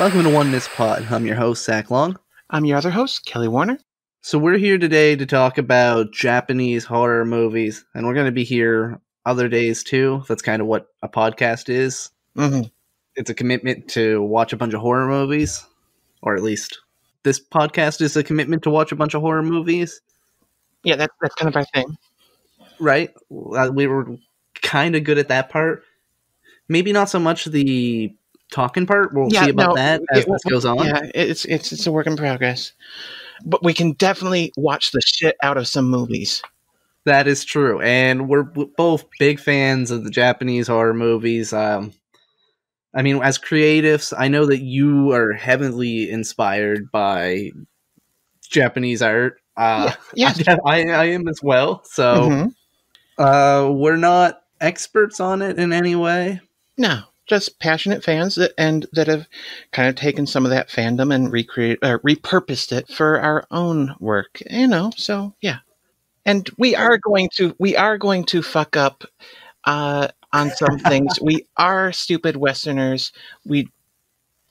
Welcome to One Missed Pod. I'm your host, Zack Long. I'm your other host, Kelly Warner. So we're here today to talk about Japanese horror movies, and we're going to be here other days too. That's kind of what a podcast is. Mm-hmm. It's a commitment to watch a bunch of horror movies, or at least this podcast is a commitment to watch a bunch of horror movies, Yeah, that, that's kind of our thing. right? Uh, We were kind of good at that part. Maybe not so much the talking part. We'll Yeah, see about no, that as yeah, this goes on. Yeah, it's it's it's a work in progress, but we can definitely watch the shit out of some movies. That is true, and we're both big fans of the Japanese horror movies. Um, I mean, as creatives, I know that you are heavily inspired by Japanese art. Uh, Yes. I, I am as well. So Mhm. uh, we're not experts on it in any way. No, just passionate fans that and that have kind of taken some of that fandom and recreate uh, repurposed it for our own work. You know, so yeah. And we are going to we are going to fuck up uh, on some things. We are stupid Westerners. We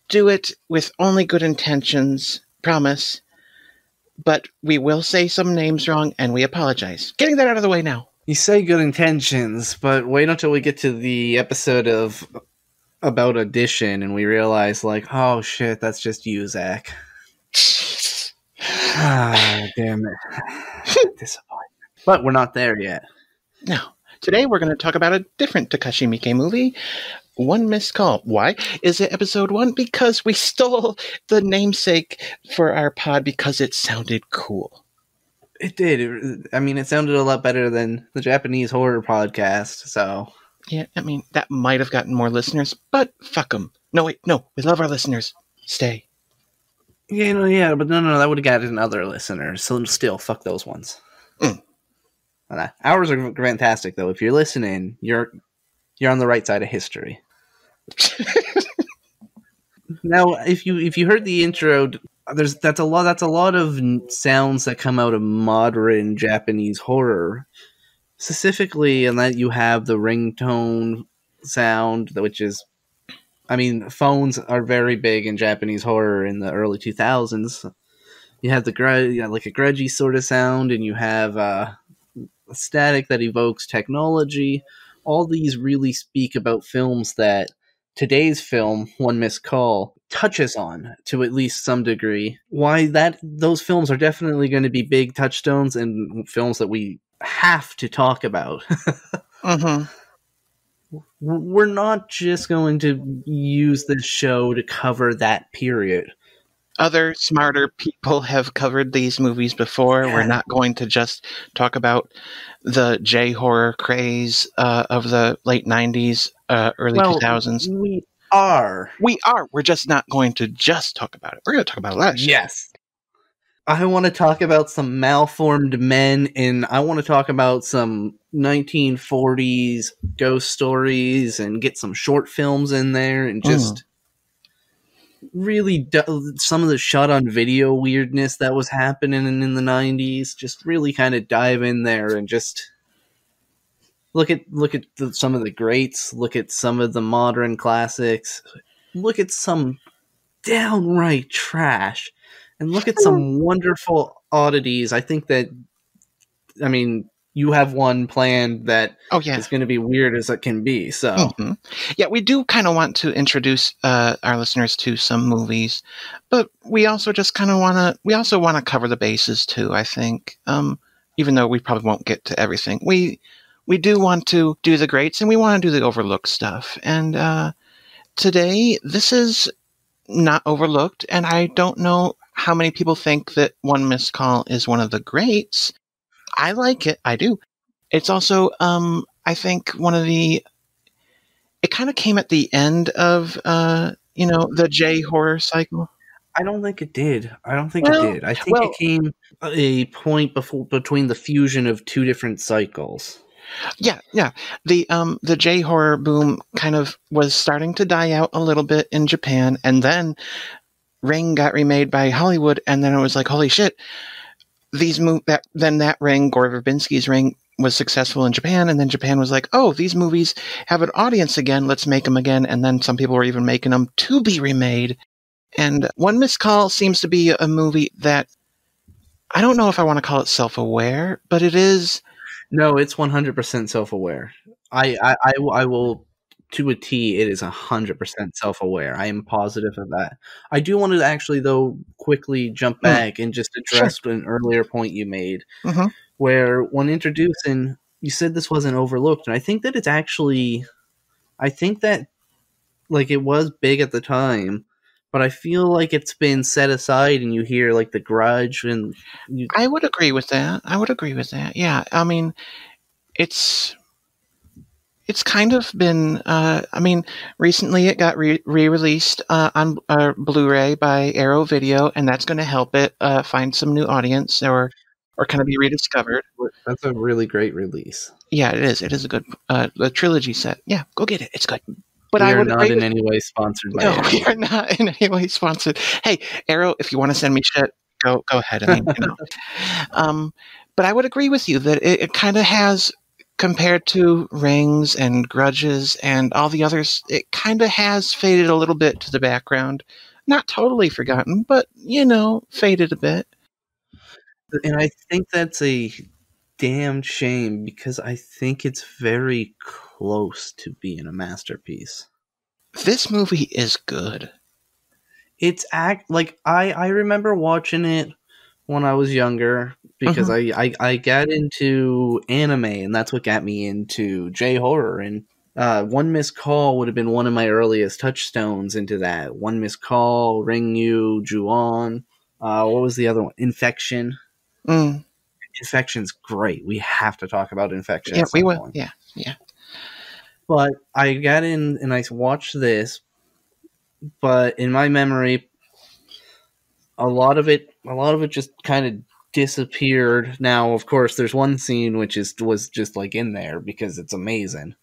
do it with only good intentions. Promise. But we will say some names wrong, and we apologize. Getting that out of the way now. You say good intentions, but wait until we get to the episode of about Audition, and we realize, like, oh shit, that's just you, Zack. Ah, damn it. Disappointment. But we're not there yet. Now, today we're going to talk about a different Takashi Miike movie, One Missed Call. Why is it episode one? Because we stole the namesake for our pod because it sounded cool. It did. I mean, it sounded a lot better than the Japanese horror podcast, so. Yeah, I mean, that might have gotten more listeners, but fuck them. No, wait, no, we love our listeners. Stay. Yeah, no, yeah, but no, no, that would have gotten other listeners, so still, fuck those ones. Mm. Uh, Ours are fantastic, though. If you're listening, you're you're on the right side of history. Now, if you if you heard the intro, there's that's a lot that's a lot of sounds that come out of modern Japanese horror, specifically, and that you have the ringtone sound, which is, I mean, phones are very big in Japanese horror in the early two thousands. You have the grudge, you know, like a grudgy sort of sound, and you have uh, a static that evokes technology. All these really speak about films that today's film, One Missed Call, touches on to at least some degree. Why that those films are definitely going to be big touchstones and films that we have to talk about. Mm-hmm. We're not just going to use this show to cover that period. Other smarter people have covered these movies before. We're not going to just talk about the J horror craze uh, of the late 90s, uh, early 2000s. we are. We are. We're just not going to just talk about it. We're going to talk about a lot. Yes. I want to talk about some malformed men, and I want to talk about some 1940s ghost stories, and get some short films in there, and hmm. just really do- some of the shot on video weirdness that was happening in, in the 90s. Just really kind of dive in there and just look at look at the, some of the greats, look at some of the modern classics, look at some downright trash and look at some wonderful oddities. I think that, I mean, you have one planned that Oh, yeah. is going to be weird as it can be. So, Mhm. Yeah, we do kind of want to introduce uh, our listeners to some movies, but we also just kind of want to. We also want to cover the bases too. I think, um, even though we probably won't get to everything, we we do want to do the greats and we want to do the overlooked stuff. And uh, today, this is not overlooked, and I don't know how many people think that One Missed Call is one of the greats. I like it. I do. It's also, um, I think, one of the it kind of came at the end of uh you know the J horror cycle. I don't think it did. I don't think Well, it did. I think well- it came a point before between the fusion of two different cycles. Yeah, yeah. The um the J horror boom kind of was starting to die out a little bit in Japan and then Ring got remade by Hollywood and then it was like holy shit. These move that then that Ring Gore Verbinski's Ring was successful in Japan and then Japan was like, "Oh, these movies have an audience again. Let's make them again." And then some people were even making them to be remade And One Missed Call seems to be a movie that I don't know if I want to call it self aware, but it is. No, it's 100% self aware. I, I, I, I will to a T, it is hundred percent self-aware. I am positive of that. I do want to actually, though, quickly jump hmm. back mm. and just address sure. an earlier point you made, mm-hmm. where when introducing, you said this wasn't overlooked, and I think that it's actually, I think that, like, it was big at the time, but I feel like it's been set aside, and you hear like the Grudge, and you... I would agree with that. I would agree with that. Yeah, I mean, it's it's kind of been. Uh, I mean, recently it got re released uh, on uh, Blu-ray by Arrow Video, and that's going to help it uh, find some new audience or or kind of be rediscovered. That's a really great release. Yeah, it is. It is a good uh, a trilogy set. Yeah, go get it. It's good. But we I are not in any way sponsored by. No, Arrow. we are not in any way sponsored. Hey, Arrow, if you want to send me shit, go go ahead. I mean, you know. um, but I would agree with you that it, it kind of has compared to Rings and Grudges and all the others, it kind of has faded a little bit to the background. Not totally forgotten, but, you know, faded a bit. And I think that's a damn shame because I think it's very close to being a masterpiece. This movie is good. It's act like I I remember watching it when I was younger because uh-huh. I, I I got into anime and that's what got me into J horror and uh, one missed call would have been one of my earliest touchstones into that. One missed call, Ringu, Ju-on. Uh, what was the other one? Infection. Mm. Infection's great. We have to talk about infection. Yeah, we will. Yeah, yeah. But I got in and I watched this, but in my memory, a lot of it, a lot of it just kind of disappeared. Now, of course, there's one scene which is was just like in there because it's amazing.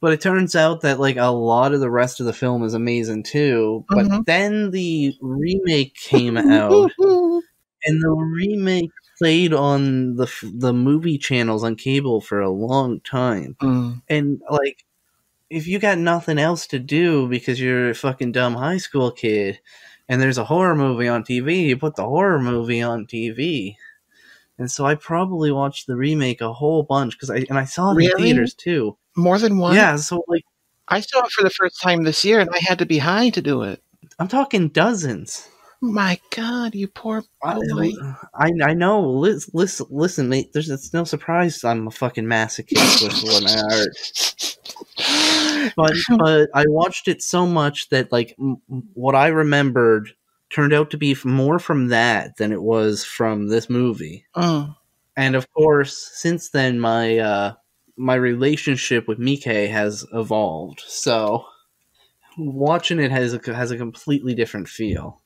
But it turns out that like a lot of the rest of the film is amazing too. But mm-hmm. then the remake came out, and the remake played on the the movie channels on cable for a long time. Mm. And like, if you got nothing else to do because you're a fucking dumb high school kid, and there's a horror movie on TV, you put the horror movie on TV. And so I probably watched the remake a whole bunch because I and I saw it really? in theaters too. More than one. Yeah, so like I saw it for the first time this year, and I had to be high to do it. I'm talking dozens. My God, you poor boy! I, I know. Listen, listen, listen, mate. There's it's no surprise I'm a fucking masochist with what I art. But but I watched it so much that like m- what I remembered turned out to be more from that than it was from this movie. Oh. And of course, since then my uh my relationship with Mike has evolved. So watching it has a, has a completely different feel.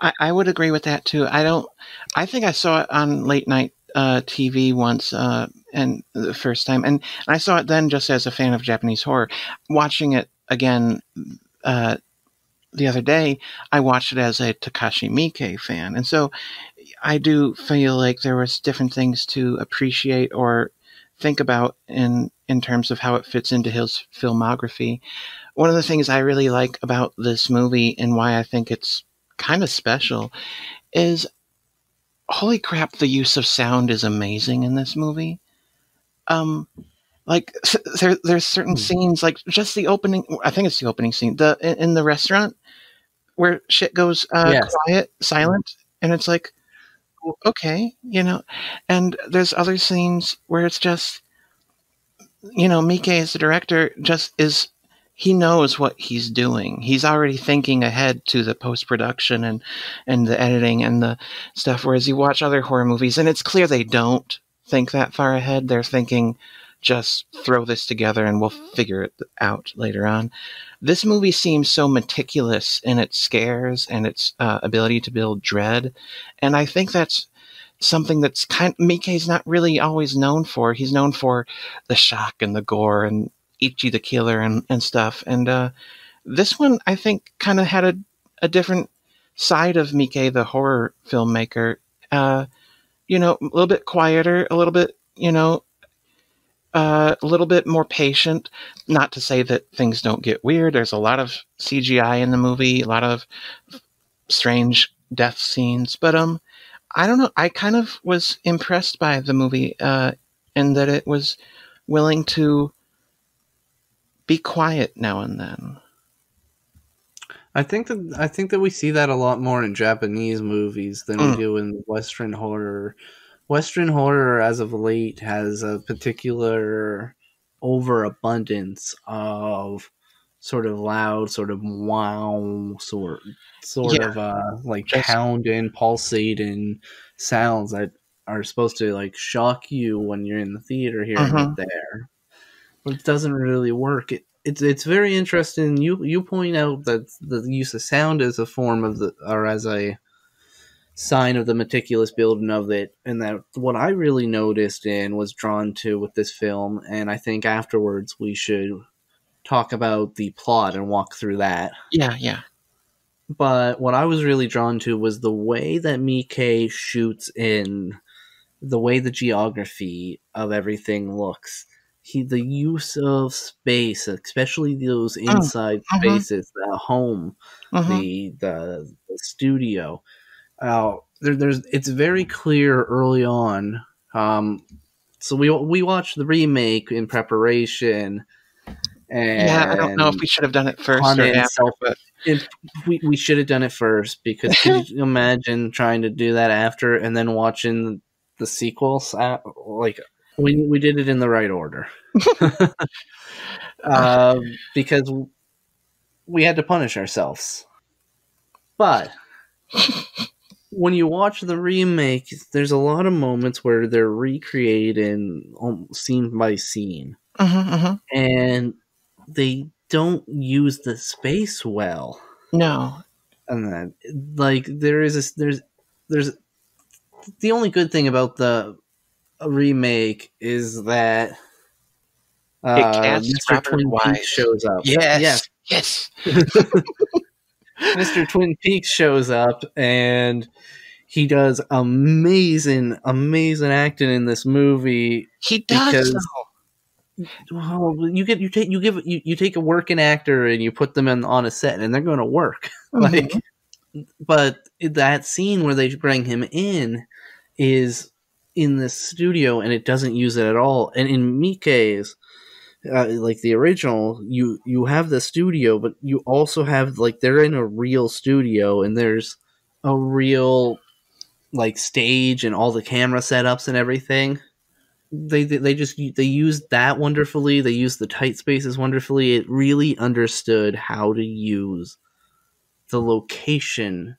I, I would agree with that too. I don't. I think I saw it on late night uh, TV once, uh, and the first time, and I saw it then just as a fan of Japanese horror. Watching it again uh, the other day, I watched it as a Takashi Miike fan, and so I do feel like there was different things to appreciate or think about in in terms of how it fits into his filmography. One of the things I really like about this movie and why I think it's kind of special is holy crap the use of sound is amazing in this movie um like there there's certain hmm. scenes like just the opening i think it's the opening scene the in, in the restaurant where shit goes uh, yes. quiet silent and it's like okay you know and there's other scenes where it's just you know Miike as the director just is he knows what he's doing. He's already thinking ahead to the post production and and the editing and the stuff. Whereas you watch other horror movies, and it's clear they don't think that far ahead. They're thinking, just throw this together and we'll figure it out later on. This movie seems so meticulous in its scares and its uh, ability to build dread, and I think that's something that's kind. Miike's not really always known for. He's known for the shock and the gore and Ichi the Killer and, and stuff. And uh, this one, I think, kind of had a, a different side of Miike, the horror filmmaker. Uh, you know, a little bit quieter, a little bit, you know, uh, a little bit more patient. Not to say that things don't get weird. There's a lot of CGI in the movie, a lot of strange death scenes. But um, I don't know. I kind of was impressed by the movie uh, that it was willing to be quiet now and then. I think that I think that we see that a lot more in Japanese movies than Mm. we do in Western horror. Western horror, as of late, has a particular overabundance of sort of loud, sort of wow, sort sort Yeah. of uh, like pounding, pulsating sounds that are supposed to like shock you when you're in the theater hearing Mhm. it there. It doesn't really work. It, it's it's very interesting. You you point out that the use of sound as a form of the or as a sign of the meticulous building of it, and that what I really noticed and was drawn to with this film, and I think afterwards we should talk about the plot and walk through that. Yeah, yeah. But what I was really drawn to was the way that Mike shoots in the way the geography of everything looks. He the use of space, especially those inside mhm. spaces, the home, Mhm. the, the the studio. Uh, there, there's it's very clear early on. Um, so we we watched the remake in preparation. And yeah, I don't know if we should have done it first or Content after, self- but if we, we should have done it first because could you imagine trying to do that after and then watching the sequels uh, like we, we did it in the right order. Uh, because we had to punish ourselves. But when you watch the remake there's a lot of moments where they're recreating um, scene by scene. Mhm, mhm. and they don't use the space well. No, and then like there is a, there's there's the only good thing about the remake is that uh, Mr. Twin Wise. Peaks shows up. yes, yes, Mr. Twin Peaks shows up and he does amazing, amazing acting in this movie. he does. Well, you get you take you give you, you take a working actor and you put them in on a set and they're going to work. like Mhm. but that scene where they bring him in is in the studio and it doesn't use it at all. And in mike's uh, like the original you you have the studio but you also have like they're in a real studio and there's a real like stage and all the camera setups and everything. They they they just they used that wonderfully. They used the tight spaces wonderfully. It really understood how to use the location.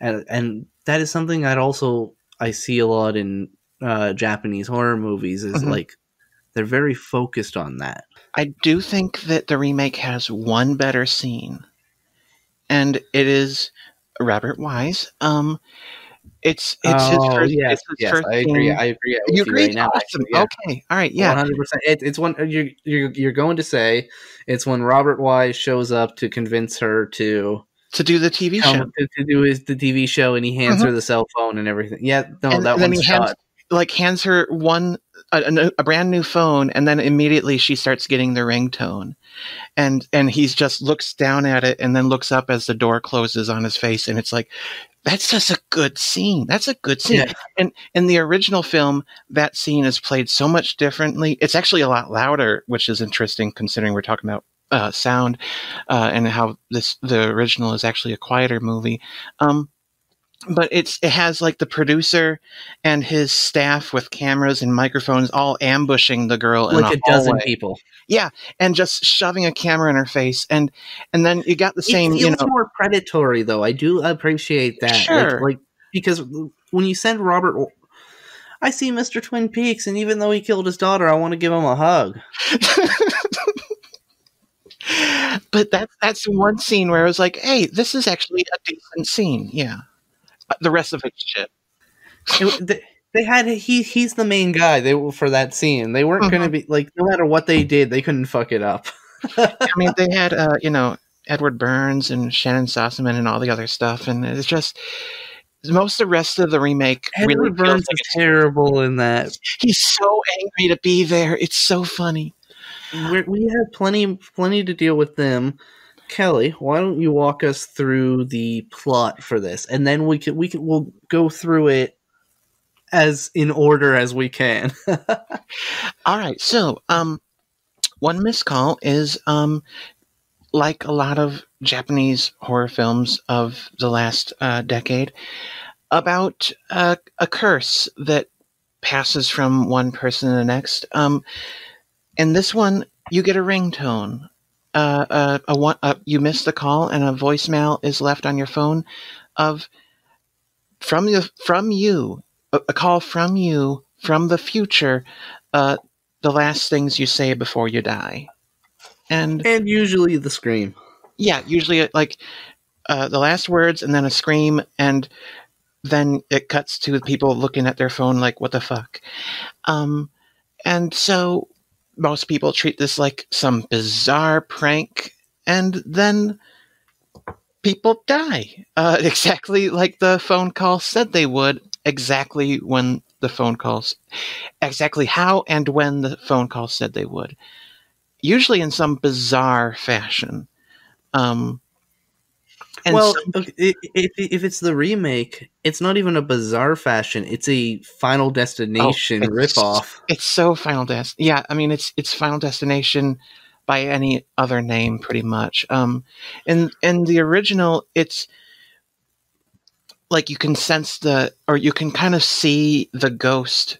And and that is something I'd also I see a lot in uh, Japanese horror movies is Mhm. like they're very focused on that. I do think that the remake has one better scene, and it is Robert Wise. Um, it's it's his Oh, first. yes, his yes, first I agree. scene. I agree. you agree? right now. awesome. yeah. Okay. All right. Yeah. One hundred percent. It's one you're, you're you're going to say it's when Robert Wise shows up to convince her to To do the TV show. to, to do his the TV show, and he hands Mhm. her the cell phone and everything. Yeah, no, And that one's hands- shot. Like hands her one a, a brand new phone and then immediately she starts getting the ringtone. And and he just looks down at it and then looks up as the door closes on his face and it's like that's just a good scene. That's a good scene. Yeah. and in the original film that scene is played so much differently. It's actually a lot louder which is interesting considering we're talking about uh, sound uh, and how this the original is actually a quieter movie. Um, but it's it has like the producer and his staff with cameras and microphones all ambushing the girl like a, a dozen hallway people. Yeah, and just shoving a camera in her face and and then you got the same it you feels know more predatory though. I do appreciate that. Like- Sure. Like, because when you send Robert I see Mr. Twin Peaks and even though he killed his daughter, I want to give him a hug. but that's that's one scene where I was like, hey, this is actually a decent scene. Yeah. The rest of it's shit. It- they, they had he he's the main guy they were for that scene. They weren't going to be like no matter what they did, they couldn't fuck it up. I mean, they had uh, you know Edward Burns and Shannyn Sossamon and all the other stuff, and it's just most of the rest of the remake really Edward feels Burns like is terrible in that. he's so angry to be there. It's so funny. We're, we have plenty plenty to deal with them. Kelly, why don't you walk us through the plot for this, and then we can we can we'll go through it as in order as we can. All right. So, um, one missed call is um, like a lot of Japanese horror films of the last uh, decade about uh, a curse that passes from one person to the next. Um, in this one, you get a ringtone. Uh, a one, uh, you miss the call, and a voicemail is left on your phone of from the from you, a, a call from you from the future. Uh, the last things you say before you die, and and usually the scream. yeah, usually uh, like uh, the last words and then a scream, and then it cuts to people looking at their phone like, "What the fuck?" Um, and so most people treat this like some bizarre prank, and then people die uh, exactly like the phone call said they would. Exactly when the phone calls, exactly how and when the phone call said they would. Usually in some bizarre fashion. Um, and well, some- if, if it's the remake, it's not even a bizarre fashion. It's a Final Destination Oh, it's- ripoff. It's so Final Dest. Yeah, I mean it's it's Final Destination by any other name, pretty much. Um, in in the original, it's like you can sense the, or you can kind of see the ghost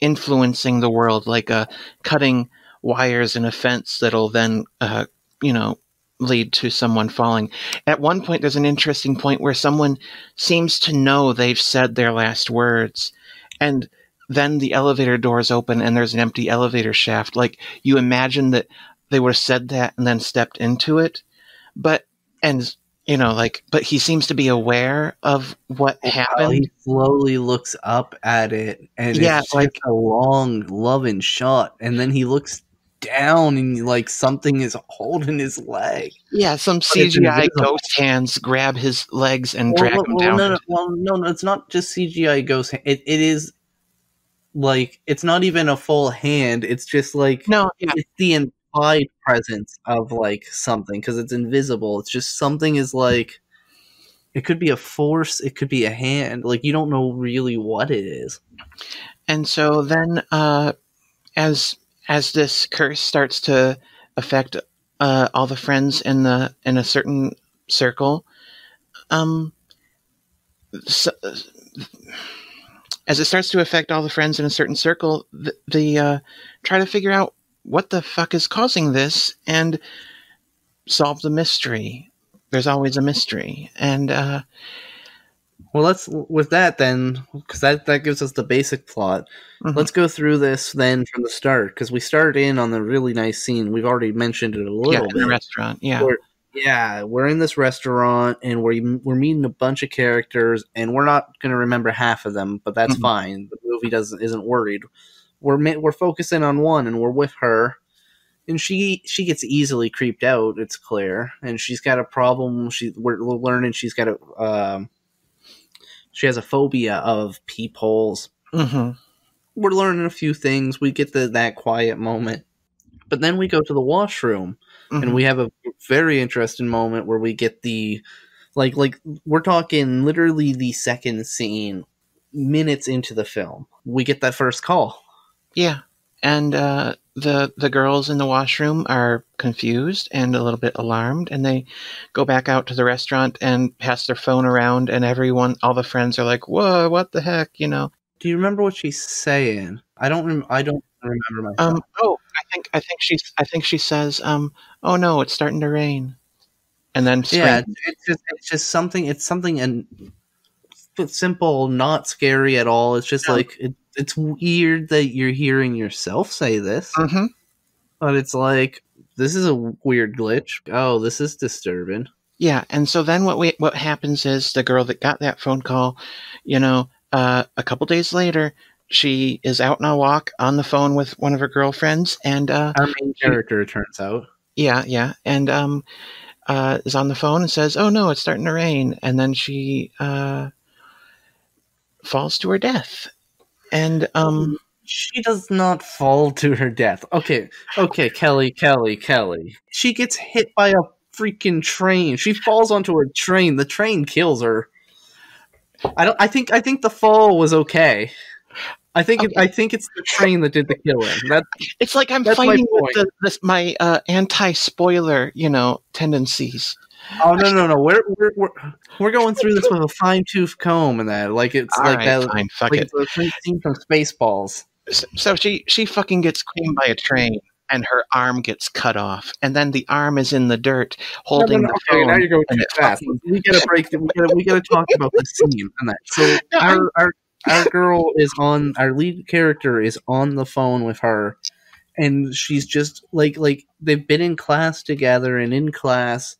influencing the world, like uh, cutting wires in a fence that'll then, uh, you know, lead to someone falling. At one point, there's an interesting point where someone seems to know they've said their last words, and then the elevator doors open and there's an empty elevator shaft. Like you imagine that they would have said that and then stepped into it, but and you know like but he seems to be aware of what While happened. he slowly looks up at it, and Yeah, it's like a long, loving shot, and then he looks down, and like something is holding his leg. Yeah, some CGI ghost hands grab his legs and Well, drag well, him well, down. no, no, well, no, no, it's not just CGI ghost. It, it is like it's not even a full hand. It's just like No, yeah, it's the implied presence of like something because it's invisible. It's just something is like it could be a force, it could be a hand. Like you don't know really what it is. and so then uh, as as this curse starts to affect uh, all the friends in the in a certain circle um so, as it starts to affect all the friends in a certain circle the, the uh, try to figure out what the fuck is causing this and solve the mystery. There's always a mystery. And uh Well, let's with that then, because that that gives us the basic plot. mhm. Let's go through this then from the start because we start in on the really nice scene. We've already mentioned it a little yeah in bit. the restaurant yeah We're- yeah, we're in this restaurant and we're we're meeting a bunch of characters, and we're not going to remember half of them, but that's Mhm. fine. The movie doesn't isn't worried. We're we're focusing on one, and we're with her, and she she gets easily creeped out. It's clear, and she's got a problem. She we're, we're learning she's got a um, she has a phobia of peepholes hmm we're learning a few things. We get the that quiet moment, but then we go to the washroom Mm-hmm. and we have a very interesting moment where we get the like like we're talking literally the second scene minutes into the film. We get that first call. Yeah, and uh, the the girls in the washroom are confused and a little bit alarmed, and they go back out to the restaurant and pass their phone around, and everyone, all the friends, are like, "Whoa, what the heck?" You know. Do you remember what she's saying? I don't. Rem- I don't remember my Um. Oh, I think I think she I think she says, "Um. Oh no, it's starting to rain," and then yeah, it's just it's just something. It's something and simple, not scary at all. It's just No. like it, it's weird that you're hearing yourself say this. Mhm. but it's like this is a weird glitch. Oh, this is disturbing. Yeah, and so then what we what happens is the girl that got that phone call, you know, uh, a couple days later, she is out on a walk on the phone with one of her girlfriends, and uh, Our main character it turns out. yeah, yeah, and um, uh, is on the phone and says, "Oh no, it's starting to rain," and then she uh, falls to her death, and um, She does not fall to her death. Okay, okay, Kelly, Kelly, Kelly. She gets hit by a freaking train. She falls onto a train. The train kills her. I don't. I think. I think the fall was okay. I think. It, I think it's the train that did the killing. That It's like I'm That's my fighting with the, this, my uh, anti-spoiler, you know, tendencies. Oh no no no. We're we're we're, we're going through this with a fine tooth comb and that. Like it's All like right, that. fine, fuck Like it. it's a scene from Spaceballs. So, so she she fucking gets creamed by a train, and her arm gets cut off, and then the arm is in the dirt holding No, no, no, the okay, phone. now you're going too fast. We gotta break. The, we gotta we gotta talk about the scene and that. So our our our girl is on. Our lead character is on the phone with her, and she's just like like they've been in class together, and in class.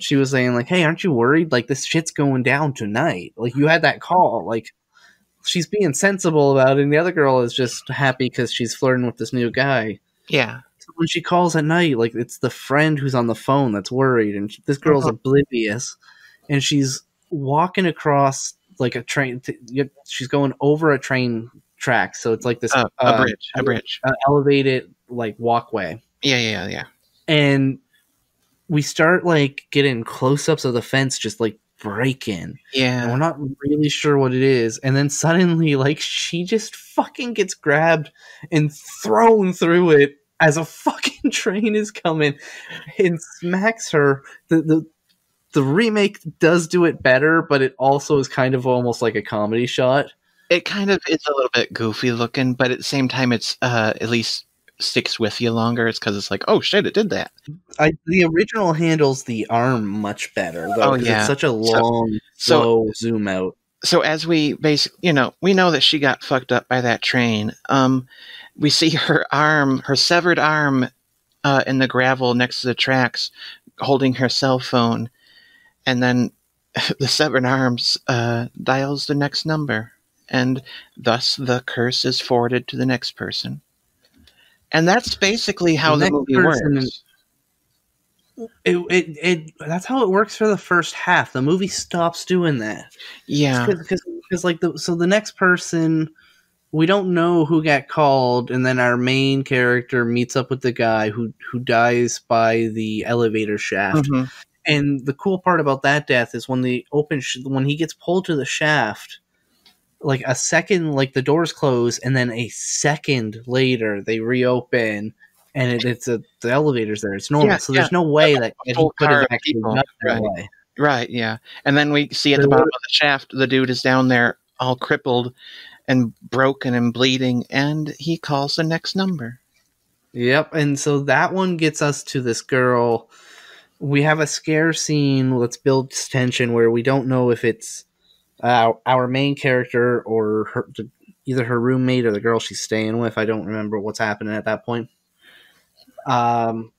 She was saying like, "Hey, aren't you worried? Like this shit's going down tonight. Like you had that call. Like she's being sensible about it, and the other girl is just happy because she's flirting with this new guy. Yeah, So when she calls at night, like it's the friend who's on the phone that's worried, and this girl's Uh-huh. oblivious, and she's walking across like a train. T- she's going over a train track, so it's like this uh, a uh, bridge, a bridge. uh, elevated like walkway, Yeah, yeah, yeah. and we start like getting close-ups of the fence, just like breaking. Yeah, we're not really sure what it is. And then suddenly like she just fucking gets grabbed and thrown through it as a fucking train is coming and smacks her. The the the remake does do it better but it also is kind of almost like a comedy shot. It kind of is a little bit goofy looking, but at the same time, it's uh, at least sticks with you longer. It's because it's like, oh shit, it did that. I, the original handles the arm much better though Oh, yeah. it's such a long So slow zoom out so as we basically, you know, we know that she got fucked up by that train. Um, we see her arm, her severed arm, uh, in the gravel next to the tracks, holding her cell phone, and then the severed arms uh, dials the next number, and thus the curse is forwarded to the next person. And that's basically how The the, movie works. it, it, it that's how it works for the first half the movie stops doing that Yeah, because like the so the next person we don't know who got called and then our main character meets up with the guy who who dies by the elevator shaft Mhm. and the cool part about that death is when the open sh- when he gets pulled to the shaft like a second like the doors close and then a second later they reopen and it, it's a the elevator's there it's normal Yeah, so there's no way that, full could have actually people, that right. way Right, yeah. And then we see at the bottom of the shaft, the dude is down there all crippled and broken and bleeding, and he calls the next number. Yep, and so that one gets us to this girl. We have a scare scene. Let's build tension where we don't know if it's our, our main character or her, either her roommate or the girl she's staying with. I don't remember what's happening at that point. Um,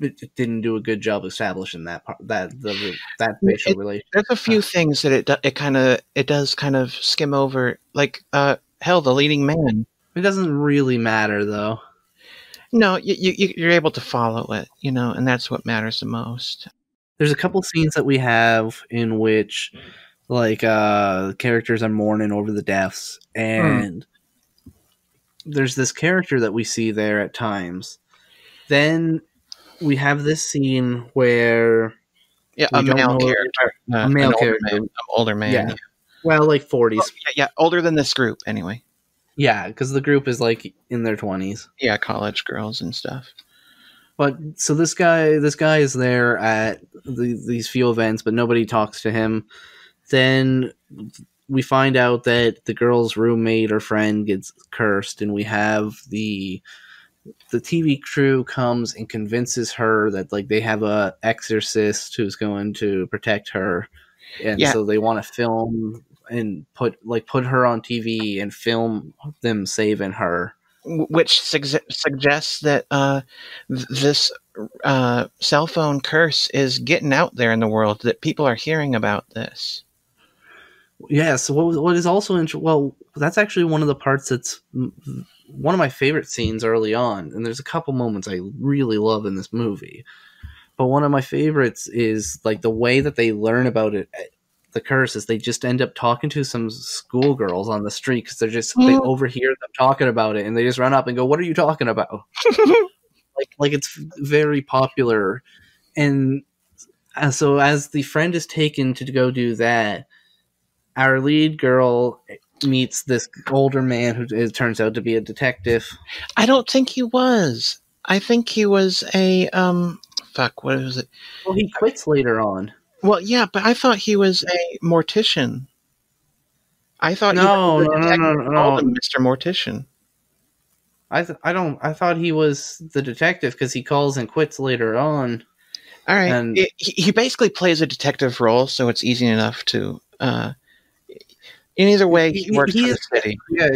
it, it didn't do a good job establishing that part, that the that facial relation. There's a few things that it it kind of it does kind of skim over, like uh, hell, the leading man. It doesn't really matter though. No, you, you you're able to follow it, you know, and that's what matters the most. there's a couple scenes that we have in which like uh characters are mourning over the deaths and there's this character that we see there at times then we have this scene where Yeah, a male know- character, uh, male an older character. man, an older man. Yeah. Yeah, well like 40s yeah, yeah, older than this group anyway. yeah because the group is like in their 20s Yeah, college girls and stuff. but so this guy this guy is there at the, these few events but nobody talks to him then we find out that the girl's roommate or friend gets cursed and we have the the tv crew comes and convinces her that like they have a exorcist who's going to protect her and Yeah. so they want to film and put like put her on tv and film them saving her which sugge- suggests that uh, th- this uh, cell phone curse is getting out there in the world, that people are hearing about this. Yeah. So what what is also interesting well, that's actually one of the parts that's mm, one of my favorite scenes early on, and there's a couple moments I really love in this movie. But one of my favorites is like the way that they learn about it. eh, The curse is they just end up talking to some schoolgirls on the street because they're just they Mhm. overhear them talking about it, and they just run up and go, "What are you talking about?" like like it's very popular and uh, so as the friend is taken to go do that, our lead girl meets this older man who it turns out to be a detective. I don't think he was. I think he was a um. Fuck. What was it? Well, he quits later on. Well, yeah, but I thought he was a mortician. I thought No, he was no, the no, detective no, no, called no. him Mr. Mortician. I th- I don't I thought he was the detective because he calls and quits later on. All right. And- It- he, he basically plays a detective role, so it's easy enough to. Uh, in either way, he, He- works he for the is- city. Yeah.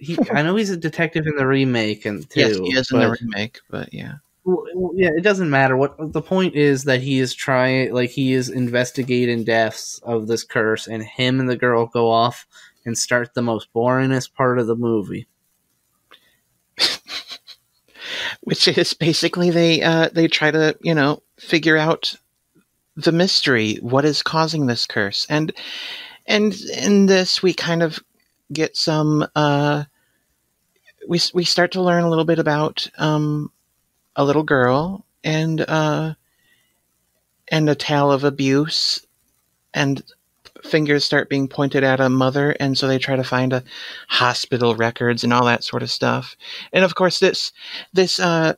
He, I know he's a detective in the remake and too. Yes, he is in the but- remake, but yeah. Well, yeah, it doesn't matter. What the point is that he is trying, like he is investigating deaths of this curse, and him and the girl go off and start the most boringest part of the movie. which is basically they uh, they try to you know figure out the mystery what is causing this curse and and in this we kind of get some uh, we we start to learn a little bit about um, a little girl and uh, and a tale of abuse. And fingers start being pointed at a mother and so they try to find a hospital records and all that sort of stuff. And of course this this uh,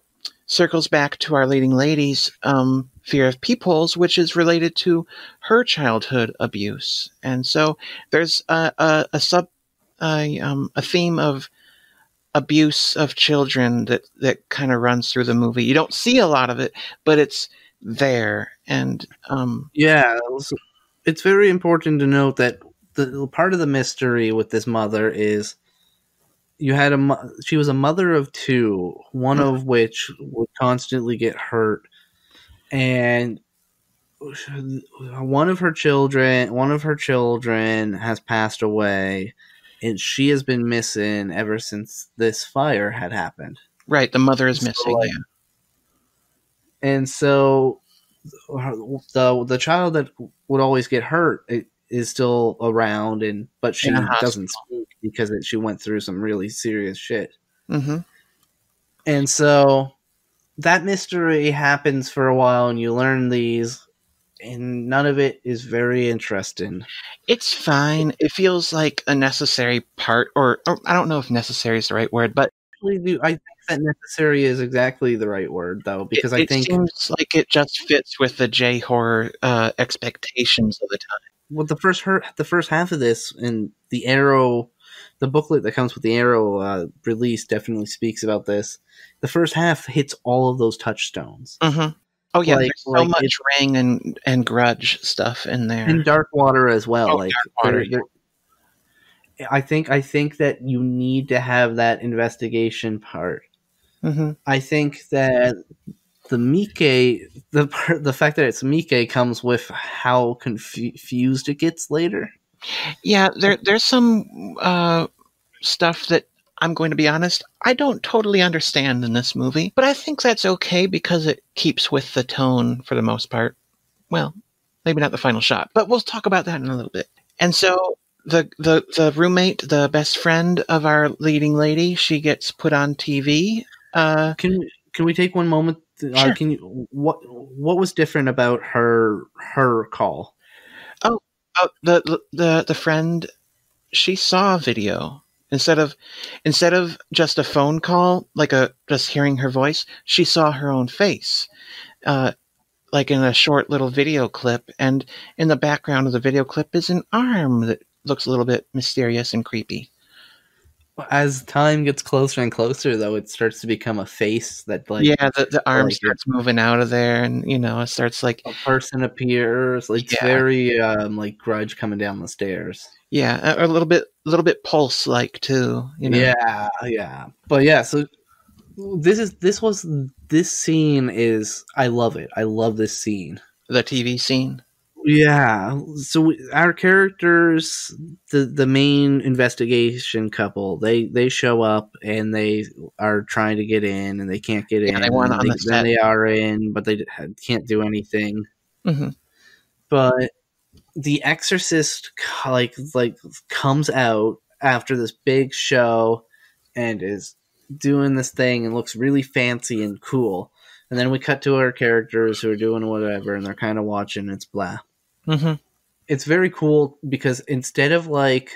circles back to our leading ladies um, fear of peepholes, which is related to her childhood abuse. And so there's a, a, a sub a, um, a theme of abuse of children that that kind of runs through the movie. You don't see a lot of it, but it's there. And um, Yeah, it's very important to note that the part of the mystery with this mother is you had a she was a mother of two, one of which would constantly get hurt, and one of her children, one of her children has passed away, and she has been missing ever since this fire had happened. right, the mother is So, missing. like, yeah. and so the the child that would always get hurt is still around and but she In a hospital. doesn't speak because it, she went through some really serious shit hmm and so that mystery happens for a while and you learn these and none of it is very interesting It's fine. It feels like a necessary part, or, or I don't know if necessary is the right word, but i think that necessary is exactly the right word though because it, i it think seems like it just fits with the J horror uh, expectations of the time. well the first her the first half of this and the arrow the booklet that comes with the arrow uh, release definitely speaks about this. The first half hits all of those touchstones. Hmm Oh yeah, Like- there's so like much ring and and grudge stuff in there. and dark water as well Oh, like Darkwater, they're- they're- i think i think that you need to have that investigation part. Hmm i think that the Mike, the part, the fact that it's Mike comes with how confused it gets later. Yeah, there there's some uh, stuff that I'm going to be honest, I don't totally understand in this movie, but I think that's okay because it keeps with the tone for the most part. Well, maybe not the final shot, but we'll talk about that in a little bit. And so the the the roommate, the best friend of our leading lady, she gets put on TV. Uh, Can can we take one moment? Uh, Sure. can you what what was different about her her call? Oh, the the the friend, she saw a video instead of instead of just a phone call, like a just hearing her voice. She saw her own face, uh, like in a short little video clip, and in the background of the video clip is an arm that looks a little bit mysterious and creepy. As time gets closer and closer, though, it starts to become a face that like yeah, the, the arm like starts moving out of there, and you know it starts like a person appears. It's Yeah. very um, like Grudge coming down the stairs. yeah, a, a little bit a little bit pulse like too. You know, Yeah, yeah. But yeah, so this is this was this scene is I love it. I love this scene. the TV scene. Yeah. So we, our characters, the the main investigation couple, they they show up and they are trying to get in and they can't get Yeah, in. they want and on the then set. they are in, but they can't do anything. hmm But the Exorcist like like comes out after this big show and is doing this thing and looks really fancy and cool. and then we cut to our characters who are doing whatever, and they're kind of watching. It's blah. Mm-hmm. It's very cool because instead of like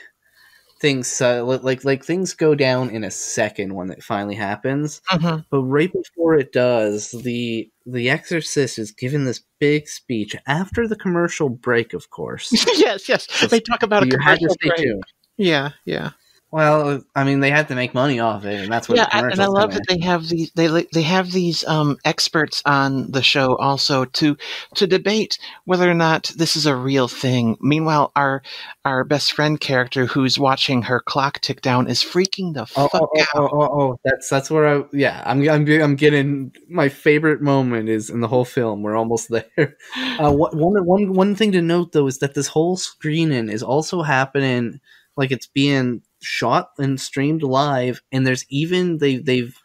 things uh, like like things go down in a second when it finally happens, Mm-hmm. but right before it does, the the Exorcist is giving this big speech after the commercial break, of course. yes, yes. They talk about a commercial break. tuned. Yeah, yeah. Well, I mean, they had to make money off it, and that's what yeah, and I love that they have these they they have these um, experts on the show also to to debate whether or not this is a real thing. Meanwhile, our our best friend character who's watching her clock tick down is freaking the Oh, fuck oh, oh, out. oh, oh, oh, that's that's where I yeah I'm I'm I'm getting my favorite moment is in the whole film. We're almost there. Uh, one one one thing to note though is that this whole screening is also happening like it's being shot and streamed live, and there's even they they've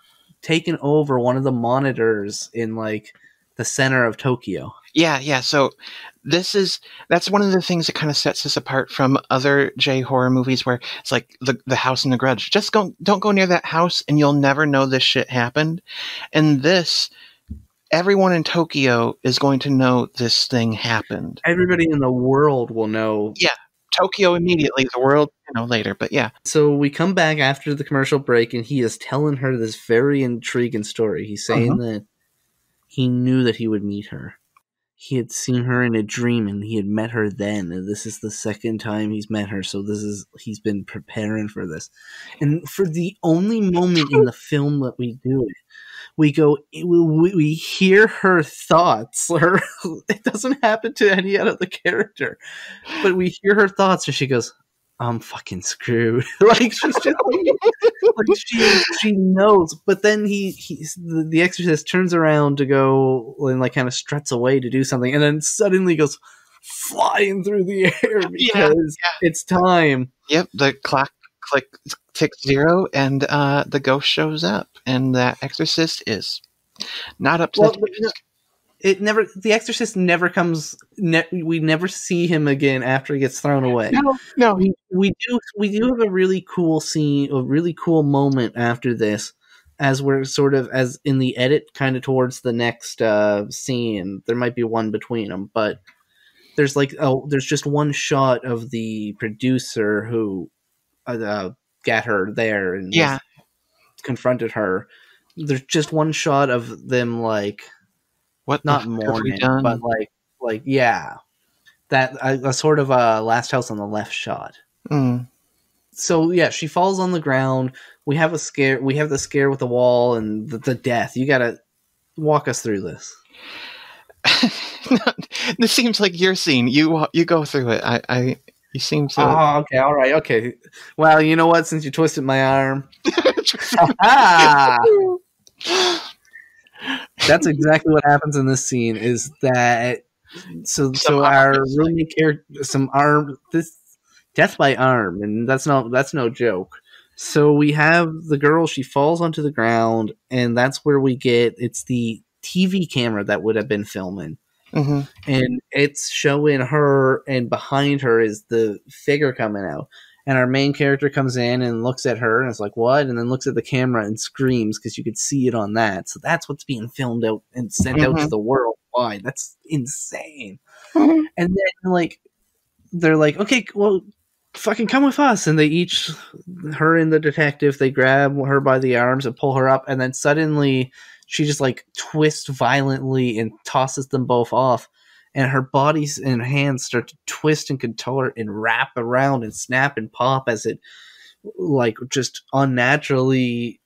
taken over one of the monitors in like the center of Tokyo. Yeah, yeah. So this is that's one of the things that kind of sets us apart from other J horror movies where it's like the the house and the grudge. Just go don't go near that house and you'll never know this shit happened. And this everyone in Tokyo is going to know this thing happened. Everybody in the world will know Tokyo immediately, the world, you know, later. But yeah. So we come back after the commercial break, and he is telling her this very intriguing story. He's saying uh-huh. that he knew that he would meet her. He had seen her in a dream, and he had met her then. And this is the second time he's met her. So this is he's been preparing for this. And for the only moment in the film that we do it, we go. We, we, hear her thoughts. Her it doesn't happen to any other character, but we hear her thoughts, and she goes, I'm fucking screwed. like she's just like, she she knows. But then he he's the, the exorcist turns around to go and like kind of struts away to do something, and then suddenly goes flying through the air because it's time. Yep, the clock click ticks zero and uh the ghost shows up and that exorcist is not up to Well, no, it never. The exorcist never comes. Ne- we never see him again after he gets thrown away. No, no. we we do we do have a really cool scene, a really cool moment after this, as we're sort of as in the edit, kind of towards the next uh, scene. There might be one between them, but there's like oh, there's just one shot of the producer who uh, uh, got her there and Yeah. confronted her. There's just one shot of them like What not the fuck have we mourning, but like like yeah, that a, a sort of a last house on the left shot Mm. so yeah, she falls on the ground. We have a scare. We have the scare with the wall and the, the death. You gotta walk us through this. this seems like your scene. You you go through it. I, I you seem to. Oh, okay, all right, okay. Well, you know what? Since you twisted my arm, that's exactly what happens in this scene. Is that so? So our arm is character, some arm, this death by arm, and that's no, that's no joke. So we have the girl. She falls onto the ground, and that's where we get. It's the TV camera that would have been filming, Mhm. and it's showing her, and behind her is the figure coming out. And our main character comes in and looks at her and is like, "What?" And then looks at the camera and screams because you could see it on that. So that's what's being filmed out and sent out to Mhm. the world. Why? That's insane. Mhm. And then like they're like, "Okay, well, fucking come with us." And they each, her and the detective, they grab her by the arms and pull her up, and then suddenly she just like twists violently and tosses them both off and her bodies and hands start to twist and contort and wrap around and snap and pop as it like just unnaturally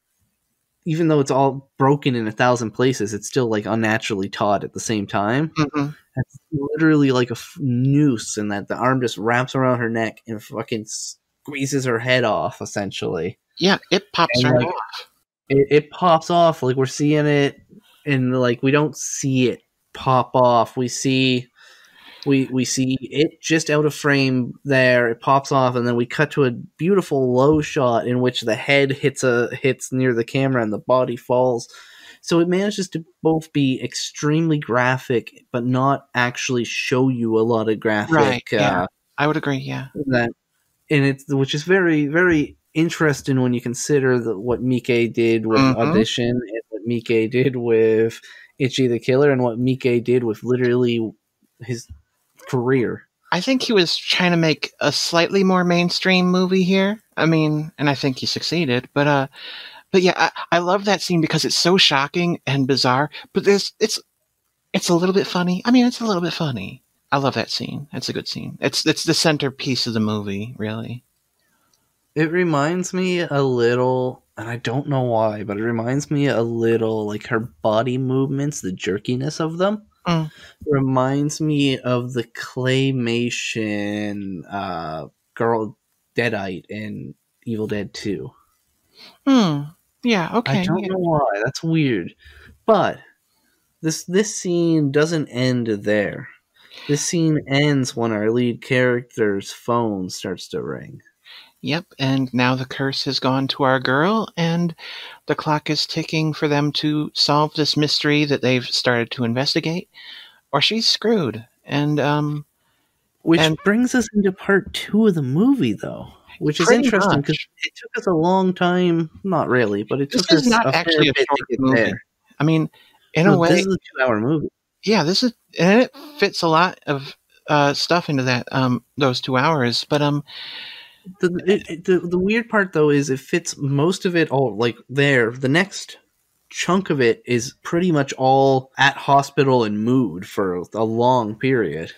even though it's all broken in a thousand places it's still like unnaturally taut at the same time Mhm. it's literally like a f- noose and that the arm just wraps around her neck and fucking squeezes her head off essentially Yeah, it pops And, right like, off. It, it pops off like we're seeing it and like we don't see it pop off we see we we see it just out of frame there it pops off and then we cut to a beautiful low shot in which the head hits a hits near the camera and the body falls so it manages to both be extremely graphic but not actually show you a lot of graphic Right, yeah. uh, I would agree. Yeah. that and it's which is very very interesting when you consider the, what Miike did with Mhm. audition and what Miike did with Ichi the Killer and what Miike did with literally his career. I think he was trying to make a slightly more mainstream movie here. I mean, and I think he succeeded. But uh, but yeah, I, I love that scene because it's so shocking and bizarre. But there's it's it's a little bit funny. I mean, it's a little bit funny. I love that scene. It's a good scene. It's it's the centerpiece of the movie, really. It reminds me a little, and I don't know why, but it reminds me a little like her body movements, the jerkiness of them. Mm. Reminds me of the claymation uh, girl Deadite in Evil Dead 2. Hmm. Yeah. Okay. I don't yeah. know why. That's weird. But this this scene doesn't end there. This scene ends when our lead character's phone starts to ring. Yep, and now the curse has gone to our girl, and the clock is ticking for them to solve this mystery that they've started to investigate, or she's screwed. And um, Which And- brings us into part two of the movie, though, which is interesting because it took us a long time. Not really, but it This took is us not a actually a short movie. there. I mean, in No, a way, this is a two-hour movie. yeah, this is and it fits a lot of uh, stuff into that um those two hours. But um, The, it, the the weird part though is it fits most of it all like there. The next chunk of it is pretty much all at hospital and mood for a long period.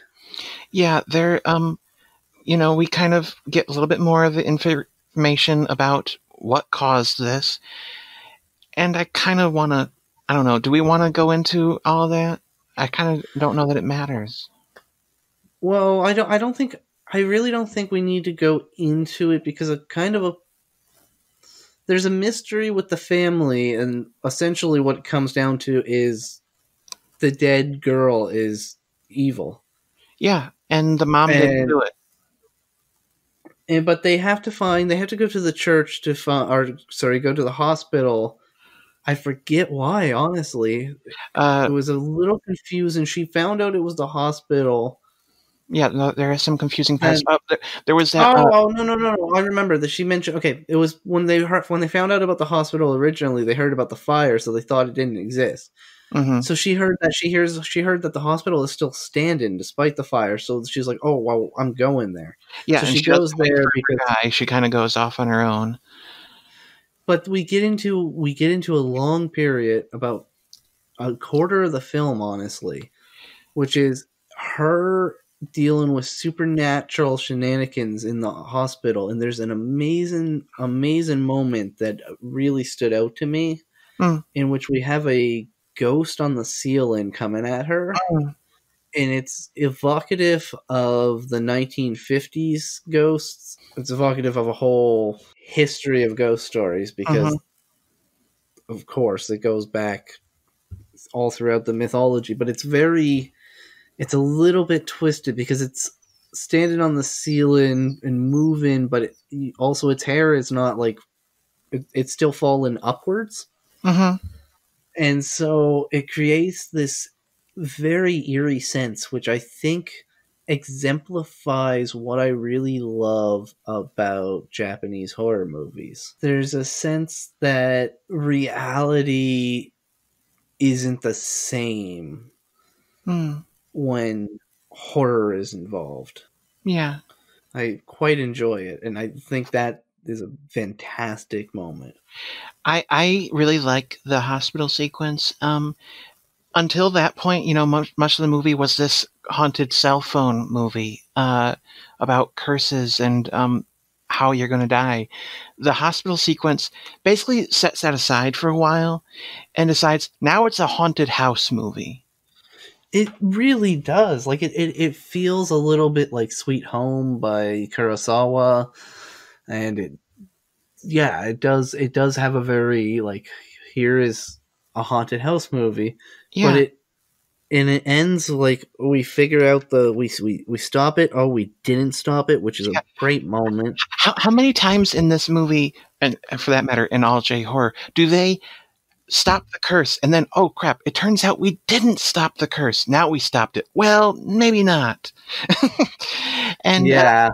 yeah, there um, you know, we kind of get a little bit more of the information about what caused this, and I kind of want to. I don't know. Do we want to go into all that? I kind of don't know that it matters. Well, I don't. I don't think. I really don't think we need to go into it because a kind of a. There's a mystery with the family, and essentially, what it comes down to is the dead girl is evil, Yeah, and the mom didn't do it. and but they have to find. They have to go to the church to find, or sorry, go to the hospital. I forget why. Honestly, it Uh, was a little confusing. She found out it was the hospital. Yeah, no, there is some confusing parts. And- Uh, there, there was that. Oh, uh, oh no no no no! I remember that she mentioned. Okay, it was when they heard when they found out about the hospital originally. They heard about the fire, so they thought it didn't exist. mhm. So she heard that she hears she heard that the hospital is still standing despite the fire. So she's like, "Oh well, I'm going there." Yeah, so and she goes there because. guy. She kind of goes off on her own. But we get into we get into a long period about a quarter of the film, honestly, which is her dealing with supernatural shenanigans in the hospital. And there's an amazing, amazing moment that really stood out to me, Hmm. in which we have a ghost on the ceiling coming at her. Oh. And it's evocative of the 1950s ghosts. It's evocative of a whole history of ghost stories because Mhm. of course it goes back all throughout the mythology but it's very it's a little bit twisted because it's standing on the ceiling and moving but it, also its hair is not like it, it's still falling upwards. Hmm and so it creates this very eerie sense which i think exemplifies what i really love about japanese horror movies. There's a sense that reality isn't the same. Mm. When horror is involved Yeah. i quite enjoy it and i think that is a fantastic moment I I really like the hospital sequence. Um, until that point, you know, much, much of the movie was this haunted cell phone movie uh, about curses and um, how you're going to die. The hospital sequence basically sets that aside for a while and decides now it's a haunted house movie. It really does. Like it, it, it feels a little bit like Sweet Home by Kurosawa, and it, yeah, it does. It does have a very like here is a haunted house movie, Yeah. but it and it ends like we figure out the we we we stop it. Oh, we didn't stop it, which is a great moment. how, how many times in this movie, and, and for that matter, in all J horror, do they stop the curse and then, oh crap, it turns out we didn't stop the curse. Now we stopped it. Well, maybe not. and uh, yeah,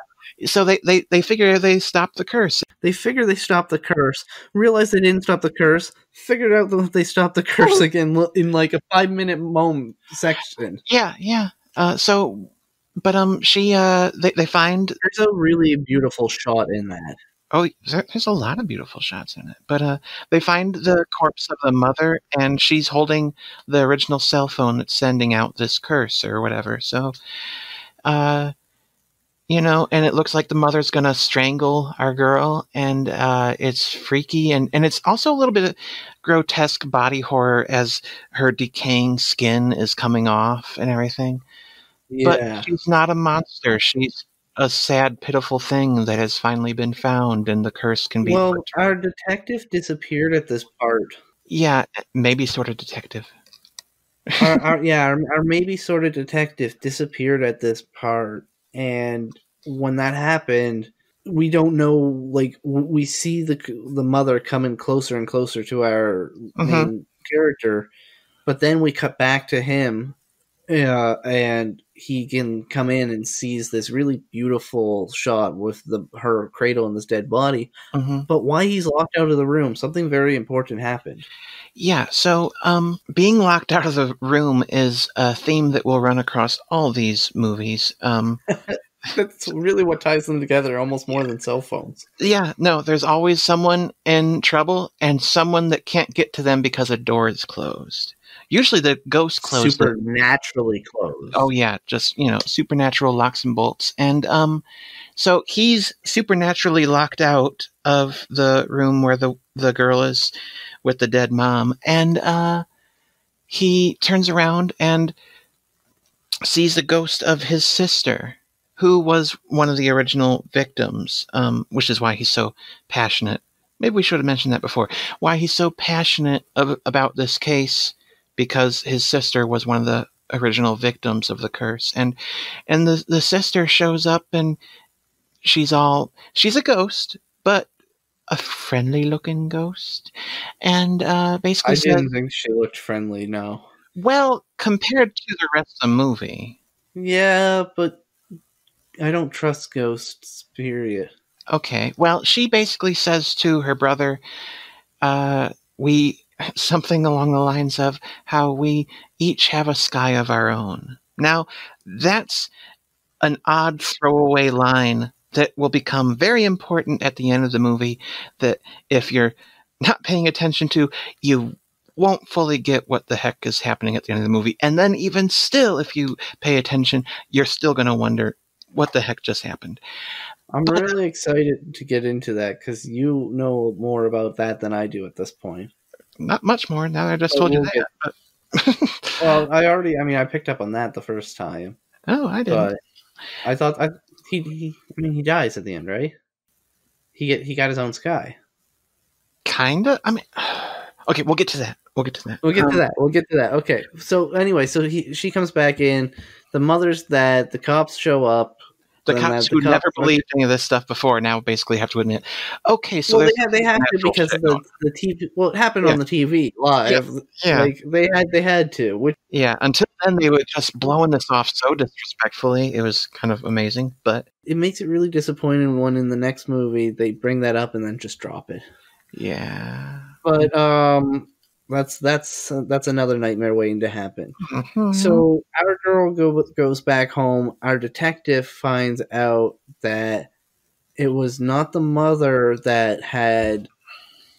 so they, they, they figure they stopped the curse. They figure they stopped the curse, realized they didn't stop the curse, figured out that they stopped the curse again in like a five minute moment section. Yeah, yeah. Uh, so, but um, she uh, they they find There's a really beautiful shot in that. Oh, there, there's a lot of beautiful shots in it. But uh, they find the corpse of the mother, and she's holding the original cell phone that's sending out this curse or whatever. So, uh, you know, and it looks like the mother's gonna strangle our girl, and uh, it's freaky, and and it's also a little bit of grotesque body horror as her decaying skin is coming off and everything. Yeah. But she's not a monster. She's a sad, pitiful thing that has finally been found, and the curse can be. well, our detective disappeared at this part. yeah, maybe sort of detective. our, our, yeah, our, our maybe sort of detective disappeared at this part, and when that happened, we don't know. Like we see the the mother coming closer and closer to our Mhm. main character, but then we cut back to him, uh, and he can come in and sees this really beautiful shot with the her cradle and this dead body. hmm But why he's locked out of the room? Something very important happened. Yeah, so um, being locked out of the room is a theme that will run across all these movies. Um, That's really what ties them together, almost more than cell phones. yeah, no, there's always someone in trouble and someone that can't get to them because a door is closed. Usually the ghost closed. the- Supernaturally closed. Oh yeah, just you know, supernatural locks and bolts. And um so he's supernaturally locked out of the room where the the girl is with the dead mom and uh he turns around and sees the ghost of his sister who was one of the original victims um which is why he's so passionate maybe we should have mentioned that before why he's so passionate of, about this case because his sister was one of the original victims of the curse and and the the sister shows up and she's all she's a ghost but a friendly looking ghost and uh basically I didn't think she looked friendly. No. well compared to the rest of the movie Yeah, but I don't trust ghosts. Period. okay well she basically says to her brother uh we something along the lines of how we each have a sky of our own. Now that's an odd throwaway line that will become very important at the end of the movie that if you're not paying attention to you won't fully get what the heck is happening at the end of the movie. And then even still if you pay attention you're still going to wonder what the heck just happened. I'm really excited to get into that because you know more about that than I do at this point. Not much more now that i just But told you we'll that but Well, I already. I mean, I picked up on that the first time, oh i didn't I thought I he, he. I mean, he dies at the end, right? He get he got his own sky. kinda i mean okay we'll get to that we'll get to that We'll get Um, to that. We'll get to that. Okay. So anyway, so he she comes back in. The mother's that the cops show up. The cops the who cops- never believed any of this stuff before now basically have to admit okay so well, they had they had to because the, the TV. Well, it happened on the TV live. yeah Like they had they had to. Which yeah until then they were just blowing this off so disrespectfully it was kind of amazing but it makes it really disappointing when in the next movie they bring that up and then just drop it. yeah But um, that's that's that's another nightmare waiting to happen. Mhm. So our girl go, goes back home. Our detective finds out that it was not the mother that had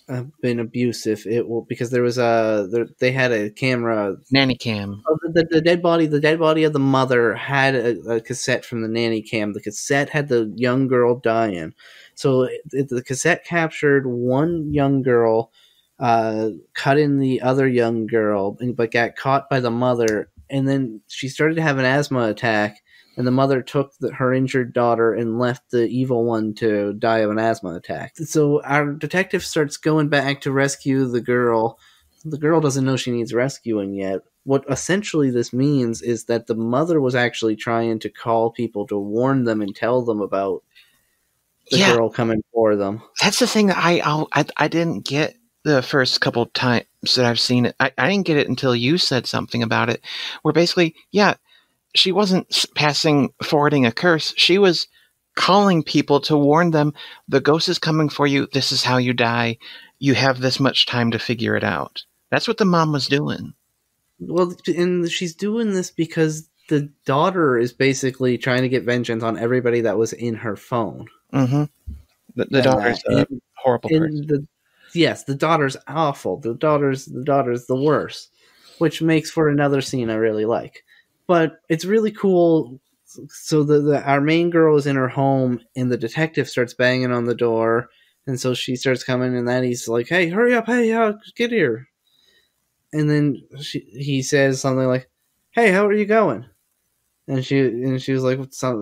uh, been abusive. It will because there was a there, they had a camera. nanny cam Oh, the, the dead body, the dead body of the mother had a, a cassette from the nanny cam. The cassette had the young girl dying. So it, the cassette captured one young girl, uh, cutting the other young girl, but got caught by the mother. And then she started to have an asthma attack, and the mother took the, her injured daughter and left the evil one to die of an asthma attack. So our detective starts going back to rescue the girl. The girl doesn't know she needs rescuing yet. What essentially this means is that the mother was actually trying to call people to warn them and tell them about the yeah girl coming for them. that's the thing that I, I I didn't get the first couple times that I've seen it. I, I didn't get it until you said something about it, where basically, yeah, she wasn't passing forwarding a curse. She was calling people to warn them the ghost is coming for you. This is how you die. You have this much time to figure it out. That's what the mom was doing. Well, and she's doing this because the daughter is basically trying to get vengeance on everybody that was in her phone. Mm-hmm. The, the daughter's uh, a horrible person. The yes, the daughter's awful. The daughter's the daughter's the worst, which makes for another scene I really like. But it's really cool. So the, the our main girl is in her home, and the detective starts banging on the door, and so she starts coming, and then he's like, "Hey, hurry up! Hey, uh, get here!" And then she, he says something like, "Hey, how are you going?" And she and she was like,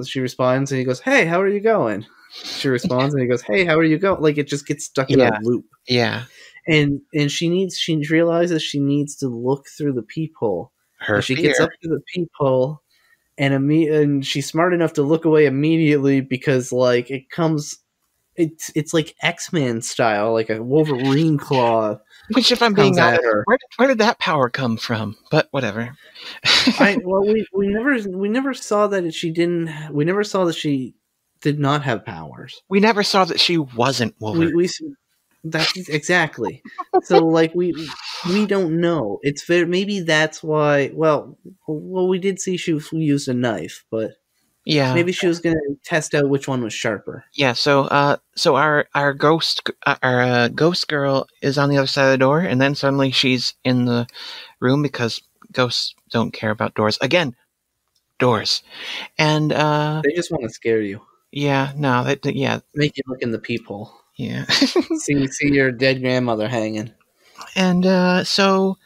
she responds, and he goes, "Hey, how are you going?" She responds, and he goes, "Hey, how are you going?" Like it just gets stuck in Yeah. a loop yeah. and and she needs she realizes she needs to look through the peephole. Her she gets up to the peephole, and imme- and she's smart enough to look away immediately because like it comes, it's it's like X Men style, like a Wolverine claw. Which, if I'm being honest, where did, where did that power come from? But whatever. I well we we never we never saw that she didn't we never saw that she did not have powers. we never saw that she wasn't Wolverine. we s- that's exactly so like we we don't know it's very maybe that's why well well we did see she used a knife but yeah. maybe she was gonna test out which one was sharper. Yeah, so uh, so our our ghost uh, our uh, ghost girl is on the other side of the door, and then suddenly she's in the room because ghosts don't care about doors. Again, doors, and uh, they just want to scare you. Yeah, no, that that- yeah, make you look in the peephole. Yeah, see see your dead grandmother hanging. And uh, so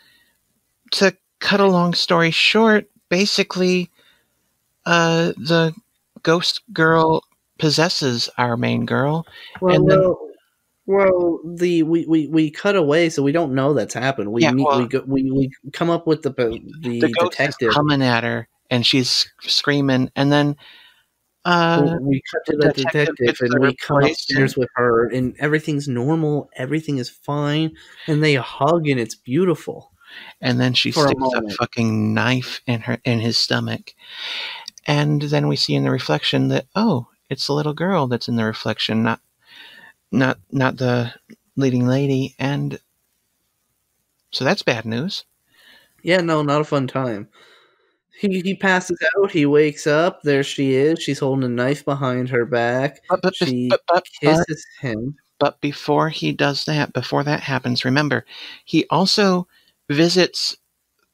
to cut a long story short, basically, uh, the ghost girl possesses our main girl. well And then- well, well the we, we we cut away so we don't know that's happened we Yeah, meet, well- we, go, we we come up with the the, The detective is coming at her, and she's screaming, and then. Uh, we cut to the detective detective and we come upstairs with her and everything's normal everything is fine and they hug and it's beautiful and then she For a sticks a, moment. fucking knife in her in his stomach and then we see in the reflection that oh it's the little girl that's in the reflection not not not the leading lady. And so that's bad news. Yeah no not a fun time. He, he passes out. He wakes up. There she is. She's holding a knife behind her back. But but, She but, but, kisses him. But before he does that before that happens remember he also visits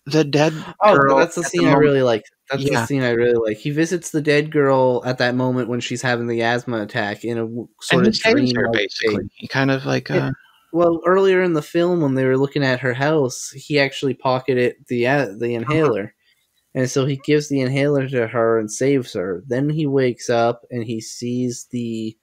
the dead oh girl that's the scene i really like that's Yeah. the scene i really like he visits the dead girl at that moment when she's having the asthma attack in a sort and of dream her basically he kind of like uh, Well, earlier in the film, when they were looking at her house, he actually pocketed the uh, the inhaler, and so he gives the inhaler to her and saves her. Then he wakes up and he sees the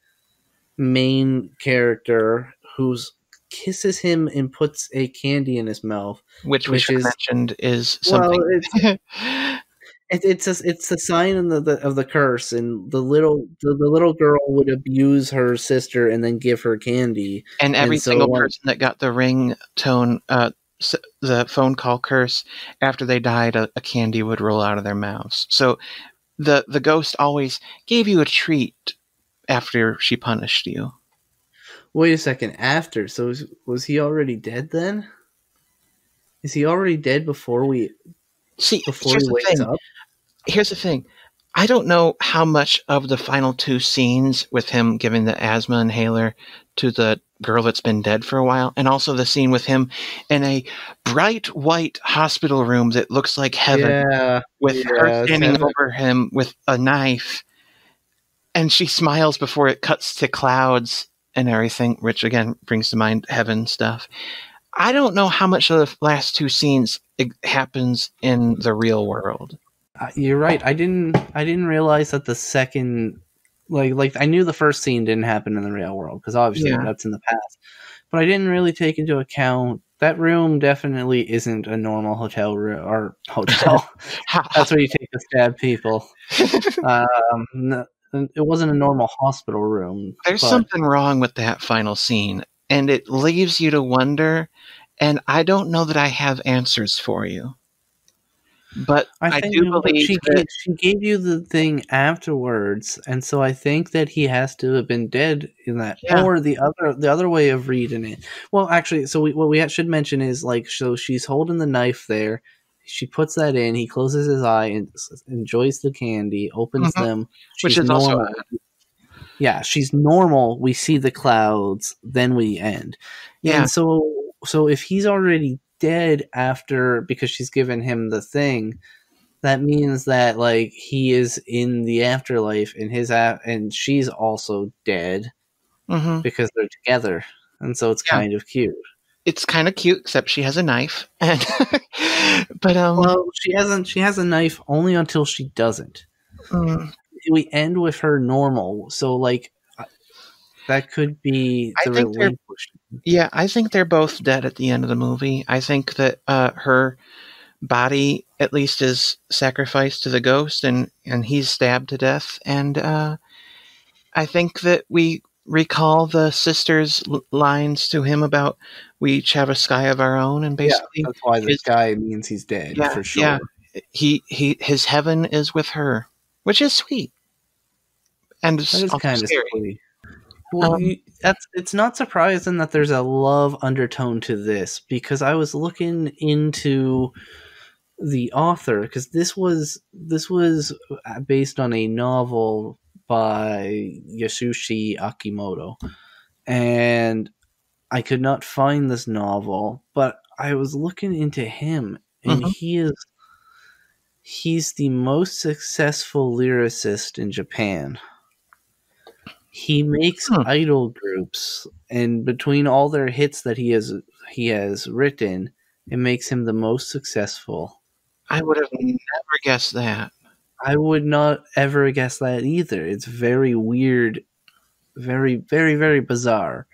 main character who's kisses him and puts a candy in his mouth. which which should is- mentioned is something it's it, it's a, it's the sign of the, the of the curse, and the little the, the little girl would abuse her sister and then give her candy. and every And so single person that got the ring tone uh the phone call curse after they died a, a candy would roll out of their mouths so the the ghost always gave you a treat after she punished you Wait a second. After, so was, was he already dead then? Is he already dead before we see before here's he the thing up? here's the thing i don't know how much of the final two scenes with him giving the asthma inhaler to the girl that's been dead for a while and also the scene with him in a bright white hospital room that looks like heaven Yeah, with Yeah, her standing heaven. over him with a knife and she smiles before it cuts to clouds and everything which again brings to mind heaven stuff i don't know how much of the last two scenes happens in the real world Uh, you're right. I didn't. I didn't realize that the second, like, like I knew the first scene didn't happen in the real world because obviously Yeah. that's in the past. But I didn't really take into account that room. Definitely isn't a normal hotel room or hotel. that's where you take to stab people. Um, no, it wasn't a normal hospital room. there's but- something wrong with that final scene and it leaves you to wonder and i don't know that i have answers for you But I, I think do believe she that gave, she gave you the thing afterwards, and so I think that he has to have been dead in that, Yeah. or the other the other way of reading it. Well, actually, so we, what we should mention is like, so she's holding the knife there. She puts that in. He closes his eye and enjoys the candy. Opens Mhm. them. Which She's is also normal. yeah, she's normal. We see the clouds, then we end. Yeah. And so so if he's already dead after because she's given him the thing, that means that like he is in the afterlife and his a- and she's also dead hmm because they're together. And so it's Yeah. kind of cute. it's kind of cute, except she has a knife. And but um, Well, she hasn't she has a knife only until she doesn't. mm, We end with her normal. So like uh, that could be I the think relinquishment. Yeah, I think they're both dead at the end of the movie. I think that uh, her body at least is sacrificed to the ghost, and and he's stabbed to death. And uh, I think that we recall the sisters' l- lines to him about we each have a sky of our own, and basically That's why the his- guy means he's dead Yeah, for sure. yeah. he he his heaven is with her, which is sweet. And it's That is kind of scary. Well, Um, you, that's it's not surprising that there's a love undertone to this because I was looking into the author because this was this was uh, based on a novel by Yasushi Akimoto, and I could not find this novel, but I was looking into him, and Mhm. he is he's the most successful lyricist in Japan. He makes Hmm. idol groups, and between all their hits that he has he has written, it makes him the most successful. I would have never guessed that. I would not ever guess that either. It's very weird, very, very, very bizarre.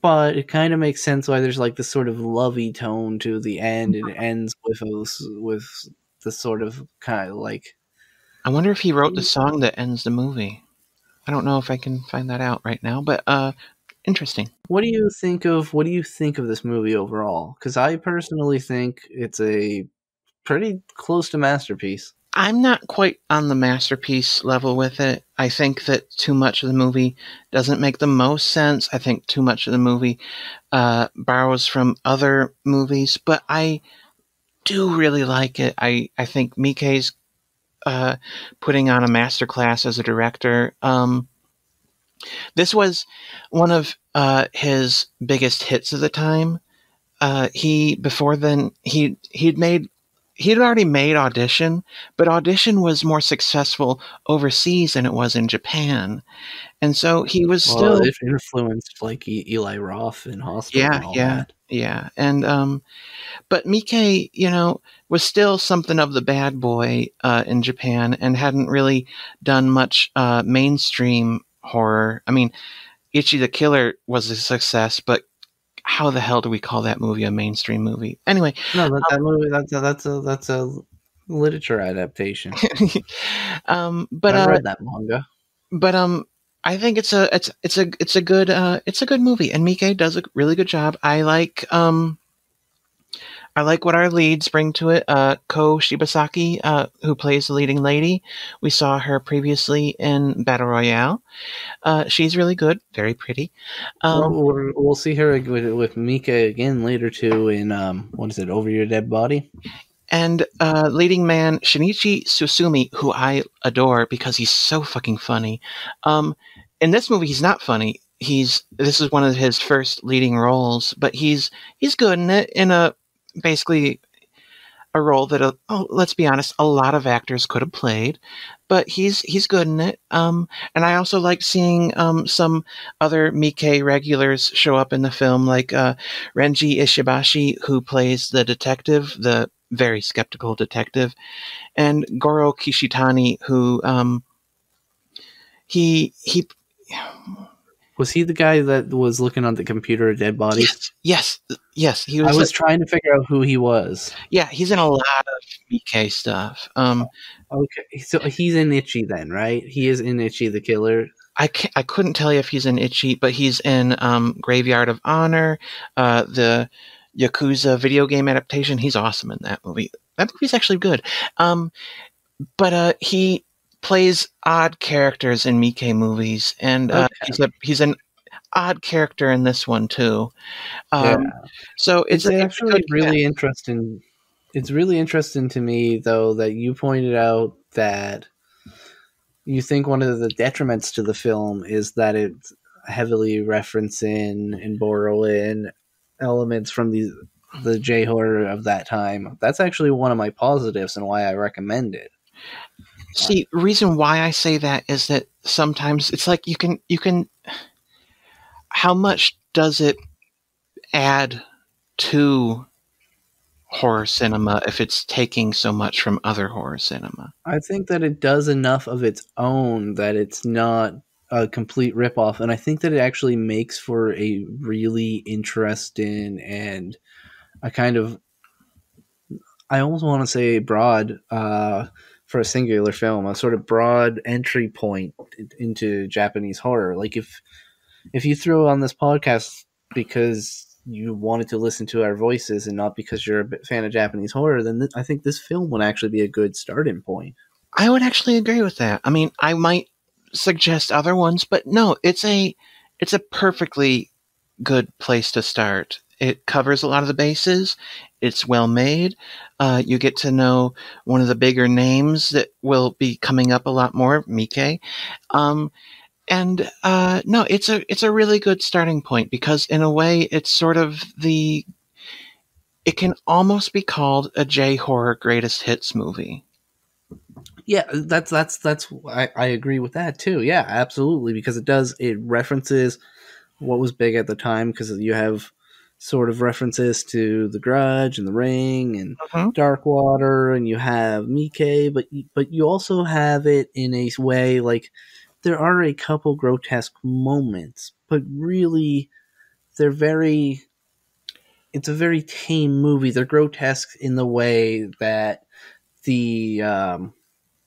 But it kind of makes sense why there's like this sort of lovey tone to the end, and it ends with a, with the sort of kind of like I wonder if he wrote the song that ends the movie. I don't know if I can find that out right now, but uh, interesting. What do you think of what do you think of this movie overall? Because I personally think it's a pretty close to masterpiece. I'm not quite on the masterpiece level with it. I think that too much of the movie doesn't make the most sense. I think too much of the movie uh, borrows from other movies, but I do really like it. I, I think Miike's uh, putting on a master class as a director. Um, this was one of uh, his biggest hits of the time. Uh, he before then he he'd made he'd already made audition, but audition was more successful overseas than it was in Japan, and so he was Well, still it influenced like E- Eli Roth in Hostel. Yeah, and all yeah. that. yeah, and um, but Miike, you know, was still something of the bad boy uh, in Japan and hadn't really done much uh, mainstream horror. I mean, Ichi the Killer was a success, but how the hell do we call that movie a mainstream movie? Anyway, No, that, that movie that's a, that's a that's a literature adaptation. um, but I uh, read that manga. but um I think it's a it's it's a it's a good uh it's a good movie and Miike does a really good job. I like um I like what our leads bring to it. Uh Ko Shibasaki, uh who plays the leading lady. We saw her previously in Battle Royale. Uh she's really good, very pretty. Um well, we'll see her with, with Miike again later too. In um, what is it? Over your dead body. and uh, leading man Shinichi Tsutsumi, who I adore because he's so fucking funny. Um, in this movie, he's not funny. He's this is one of his first leading roles, but he's he's good in it. In a basically a role that uh, oh, let's be honest, a lot of actors could have played, but he's he's good in it. Um, and I also like seeing um, some other Miike regulars show up in the film, like uh, Renji Ishibashi, who plays the detective, the very skeptical detective, and Goro Kishitani, who um, he he Was he the guy that was looking on the computer at dead bodies? yes yes yes he was. I was, was trying to figure out who he was. yeah he's in a lot of Miike stuff. Um, Okay, so he's in Ichi then, right? He is in Ichi the Killer. I I couldn't tell you if he's in Ichi, but he's in um, Graveyard of Honor, uh, the Yakuza video game adaptation. He's awesome in that movie. that movie's actually good. Um, but uh, he plays odd characters in Miike movies, and uh, Okay. he's a he's an odd character in this one too. Um, Yeah. So it's, It's, it's actually good really interesting. It's really interesting to me, though, that you pointed out that you think one of the detriments to the film is that it's heavily referencing and borrowing elements from the the J horror of that time. That's actually one of my positives and why I recommend it. See, reason why I say that is that sometimes it's like you can you can how much does it add to horror cinema if it's taking so much from other horror cinema? I think that it does enough of its own that it's not a complete ripoff, and I think that it actually makes for a really interesting and a kind of I almost want to say broad uh, for a singular film, a sort of broad entry point into Japanese horror. Like if if you threw on this podcast because you wanted to listen to our voices and not because you're a fan of Japanese horror, then th- I think this film would actually be a good starting point. I would actually agree with that. I mean, I might suggest other ones, but no, it's a it's a perfectly good place to start. It covers a lot of the bases. It's well made. Uh, you get to know one of the bigger names that will be coming up a lot more, Miike. Um, and uh, no, it's a it's a really good starting point because in a way, it's sort of the it can almost be called a J horror greatest hits movie. Yeah, that's that's that's I, I agree with that too. Yeah, absolutely, because it does it references what was big at the time because you have sort of references to the Grudge and the Ring and Mhm. Dark Water, and you have Miike, but but you also have it in a way like there are a couple grotesque moments, but really they're very. It's a very tame movie. They're grotesque in the way that the um,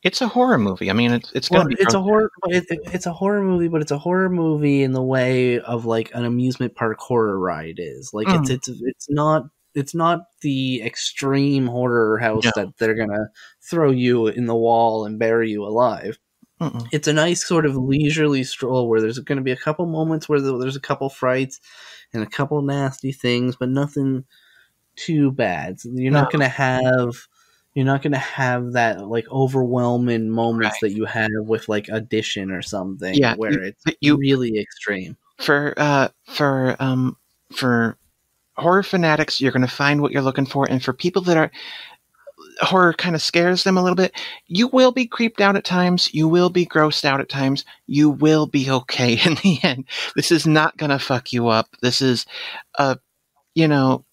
It's a horror movie. I mean, it's it's gonna be it's a horror. It, it- it's a horror movie, but it's a horror movie in the way of like an amusement park horror ride is. Like it's Mm. it's it's not it's not the extreme horror house No. that they're gonna throw you in the wall and bury you alive. Mm-mm. It's a nice sort of leisurely stroll where there's going to be a couple moments where there's a couple frights and a couple nasty things, but nothing too bad. You're not going to have you're not going to have that like overwhelming moments Right. that you have with like audition or something Yeah, where you- it's you really extreme. for uh for um for horror fanatics you're going to find what you're looking for and for people that are horror kind of scares them a little bit you will be creeped out at times you will be grossed out at times you will be okay in the end this is not going to fuck you up this is uh you know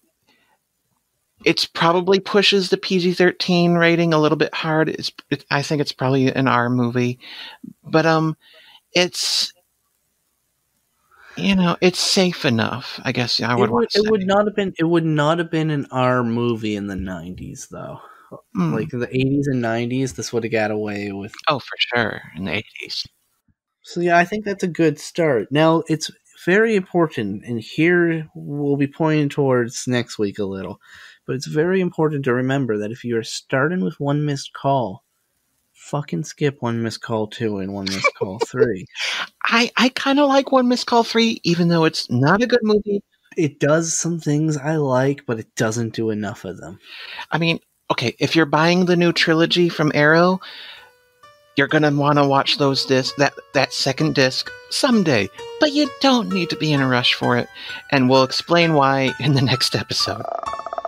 it's probably pushes the PG-13 rating a little bit hard it's it, I think it's probably an R movie but um it's you know, it's safe enough. I guess I would. It would, it would not have been it would not have been an R movie in the 90s though. Mm. Like in the 80s and 90s this would have got away with oh, for sure, in the eighties. So yeah, I think that's a good start. Now it's very important, and here we'll be pointing towards next week a little, but it's very important to remember that if you are starting with one missed call, fucking skip one missed call two and one missed call three. I I kind of like One Missed Call Three, even though it's not a good movie. It does some things I like, but it doesn't do enough of them. I mean, okay, if you're buying the new trilogy from Arrow, you're gonna want to watch those disc that that second disc someday, but you don't need to be in a rush for it, and we'll explain why in the next episode. Uh,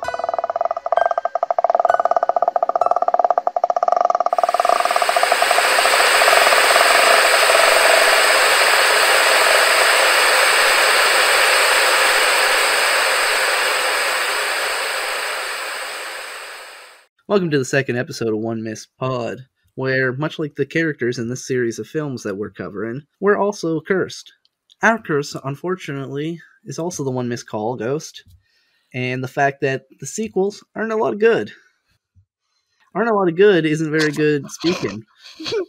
Welcome to the second episode of One Missed Pod, where, much like the characters in this series of films that we're covering, we're also cursed. Our curse, unfortunately, is also the One Missed Call Ghost, and the fact that the sequels aren't a lot of good. Aren't a lot of good isn't very good speaking,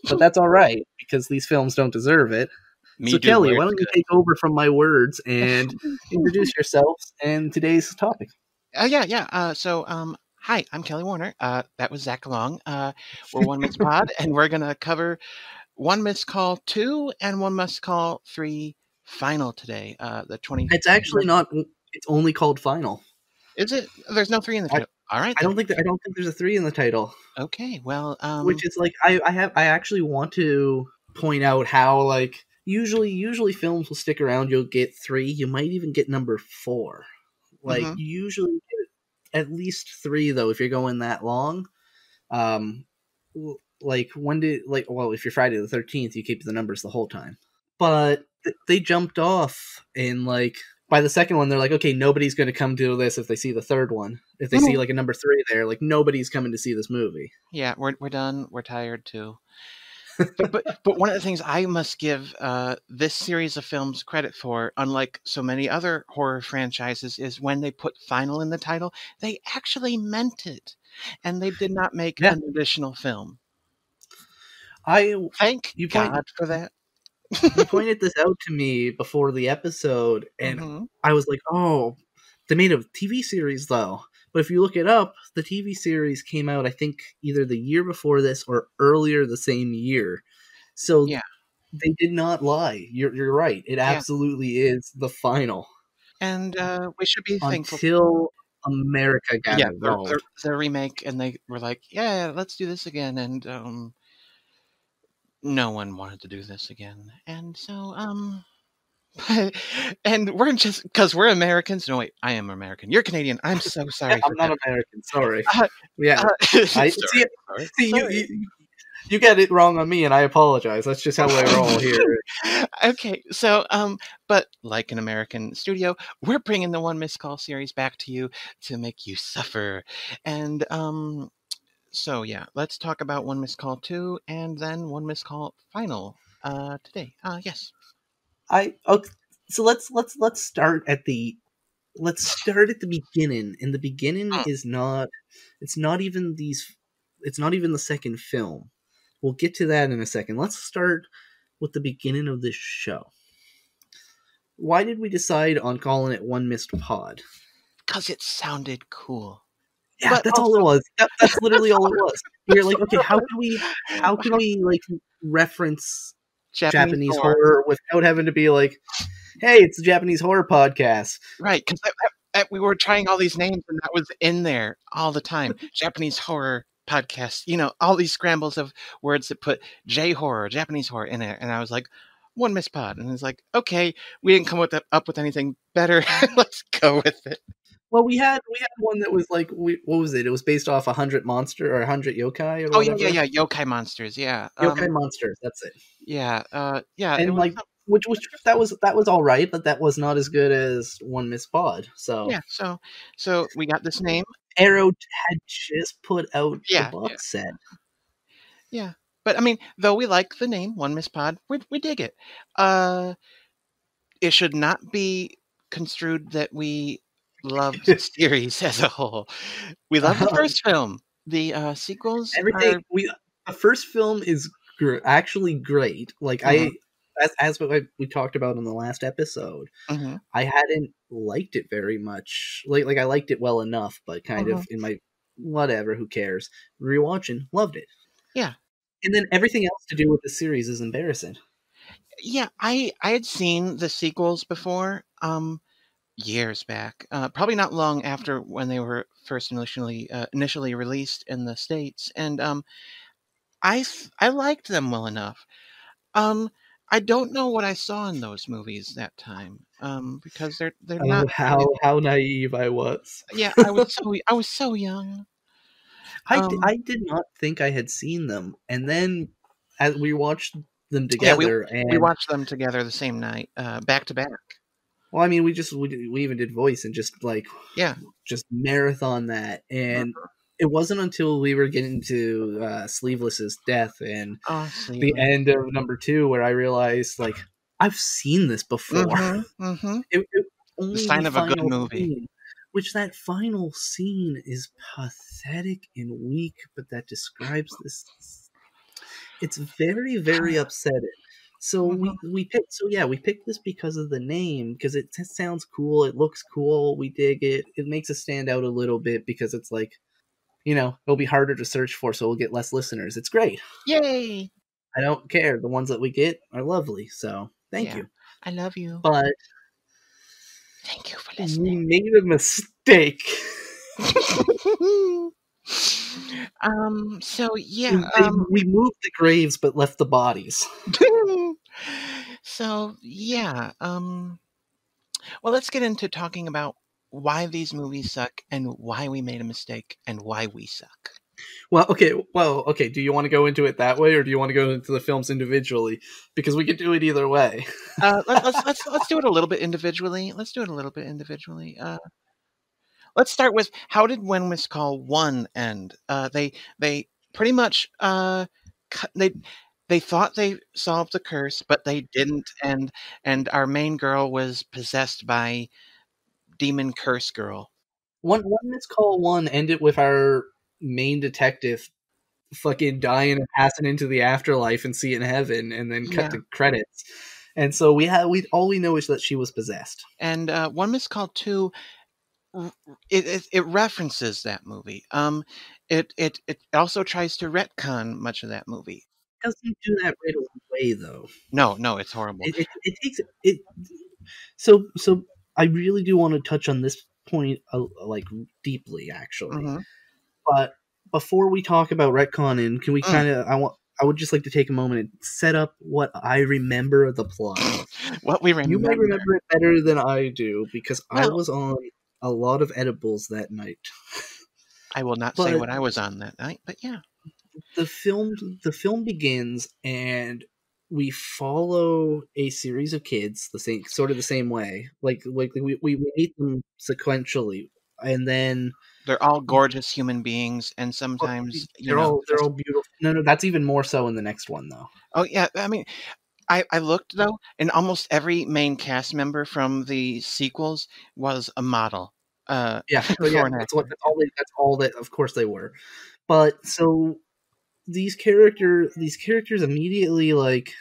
but that's all right because these films don't deserve it. so, Kelly, why don't you take over from my words and introduce yourself and today's topic? Uh, yeah, yeah. Uh, so, um, Hi, I'm Kelly Warner. Uh, that was Zack Long. Uh, we're One Miss Pod, and we're going to cover One Miss Call 2 and One Miss Call 3 Final today. Uh, the 20. It's actually not. It's only called Final. Is it? There's no 3 in the I- title. All right. I don't think. That, I don't think there's a three in the title. Okay. Well, um, which is like I, I have I actually want to point out how like usually usually films will stick around you'll get three you might even get number four like Mhm. usually at least three though if you're going that long. Um like when did like well if you're friday the 13th you keep the numbers the whole time. But th- they jumped off and like by the second one they're like okay nobody's going to come to this if they see the third one. If they see like a number three there like nobody's coming to see this movie. Yeah, we're we're done. We're tired too. But, but but one of the things I must give uh, this series of films credit for, unlike so many other horror franchises, is when they put "final" in the title, they actually meant it, and they did not make Yeah. an additional film. i Thank You point- God for that. you pointed this out to me before the episode, and Mhm. I was like, "Oh, they made a TV series though." But if you look it up, the TV series came out, I think, either the year before this or earlier the same year. So Yeah. they did not lie. You're you're right. It absolutely is the final and uh, we should be thankful. until America got yeah, involved. the, the remake, and they were like, "Yeah, let's do this again," and um, no one wanted to do this again, and so um, and we're just because we're Americans. No, wait, I am American. You're Canadian. I'm so sorry. I'm not that. American. Sorry. Uh, yeah, Uh, I sorry, see. sorry, See, you, sorry. you, you get it wrong on me, and I apologize. That's just how we roll here. okay, so um, but like an American studio, we're bringing the one missed call series back to you to make you suffer, and um, so yeah, let's talk about one missed call two, and then one missed call final uh today. Uh, yes. I okay, so let's let's let's start at the let's start at the beginning. And the beginning Mm. is not it's not even these it's not even the second film. We'll get to that in a second. Let's start with the beginning of this show. Why did we decide on calling it One Missed Pod? Because it sounded cool. Yeah, But that's all it was. That, that's literally all it was. You're like, okay, how can we how can we like reference Japanese, horror. horror without having to be like, hey, it's a Japanese horror podcast. Right, because we were trying all these names, and that was in there all the time. Japanese horror podcast, you know, all these scrambles of words that put J horror, Japanese horror in there, and I was like, one miss pod, and it's like, okay, we didn't come with up with anything better. Let's go with it. Well, we had we had one that was like, we, what was it? It was based off a hundred monster or a hundred yokai. Or Oh yeah, yeah, yeah, yokai monsters, yeah, Yokai um, monsters. That's it. yeah, uh, yeah. And was like, some- which which that was that was all right, but that was not as good as One Miss Pod. So yeah, so so we got this name, Arrow had just put out Yeah, the box set. Yeah, but I mean, though we like the name One Miss Pod, we we dig it. Uh, it should not be construed that we love the series as a whole. We love the Uh-huh. first film. The uh, sequels, Everything are- we the first film is gr- actually great. Like Mhm. I, as as what we talked about in the last episode, Mhm. I hadn't liked it very much. Like like I liked it well enough, but kind of in my whatever, who cares? Rewatching, loved it. Yeah. And then everything else to do with the series is embarrassing. yeah, I I had seen the sequels before, um, years back. Uh, probably not long after when they were first initially uh, initially released in the states, and um, I th- I liked them well enough. Um, I don't know what I saw in those movies that time, um, because they're they're Oh, not. how how naive I was. Yeah, I was so I was so young. I, Um, I did not think I had seen them, and then as we watched them Yeah, we- together, and We watched them together the same night, uh, back to back. Well, I mean, we just we, we even did voice and just like Yeah. just marathon that, and it wasn't until we were getting to uh, Sleeveless's death and Oh, the end of number two where I realized like I've seen this before. hmm It, it, only sign of a good movie. scene, which that final scene is pathetic and weak, but that describes this. It's very very upsetting. So we Mm-hmm. we picked. So yeah, we picked this because of the name because it t- sounds cool. It looks cool. We dig it. It makes us stand out a little bit because it's like you know, it'll be harder to search for, so we'll get less listeners. It's great. Yay! I don't care. The ones that we get are lovely. So thank Yeah. you. I love you. But Thank you for listening we made a mistake. um. So yeah. we, Um. we moved the graves but left the bodies. so yeah. Um. Well, let's get into talking about why these movies suck and why we made a mistake and why we suck. Well, okay. Well, okay. Do you want to go into it that way, or do you want to go into the films individually? Because we could do it either way. Uh, let, let's let's let's do it a little bit individually. Let's do it a little bit individually. Uh, let's start with how did When Miss Call One end? Uh, they they pretty much uh, they they thought they solved the curse, but they didn't, and and our main girl was possessed by demon curse girl. One one Miss Call one ended with our main detective fucking dying and passing into the afterlife and seeing heaven, and then cut Yeah. to credits. And so we have we all we know is that she was possessed. And uh, One Miss Call Two, it, it it references that movie. Um, it it it also tries to retcon much of that movie. doesn't do that right away though. No, no, it's horrible. It, it, takes it. So so I really do want to touch on this point uh, like deeply actually. Mhm. But before we talk about retconning, can we Mm. kind of I want I would just like to take a moment and set up what I remember of the plot. What we remember. You might remember it better than I do because I was on a lot of edibles that night. I will not say what I was on that night, but yeah. the film the film begins and we follow a series of kids the same sort of the same way like like we, we we meet them sequentially and then They're all gorgeous human beings, and sometimes oh, you they're know. all they're all beautiful no no that's even more so in the next one though Oh yeah, I mean, I I looked though, and almost every main cast member from the sequels was a model. Uh, yeah, yeah that's what that's all they, that's all that of course they were but so these character these characters immediately like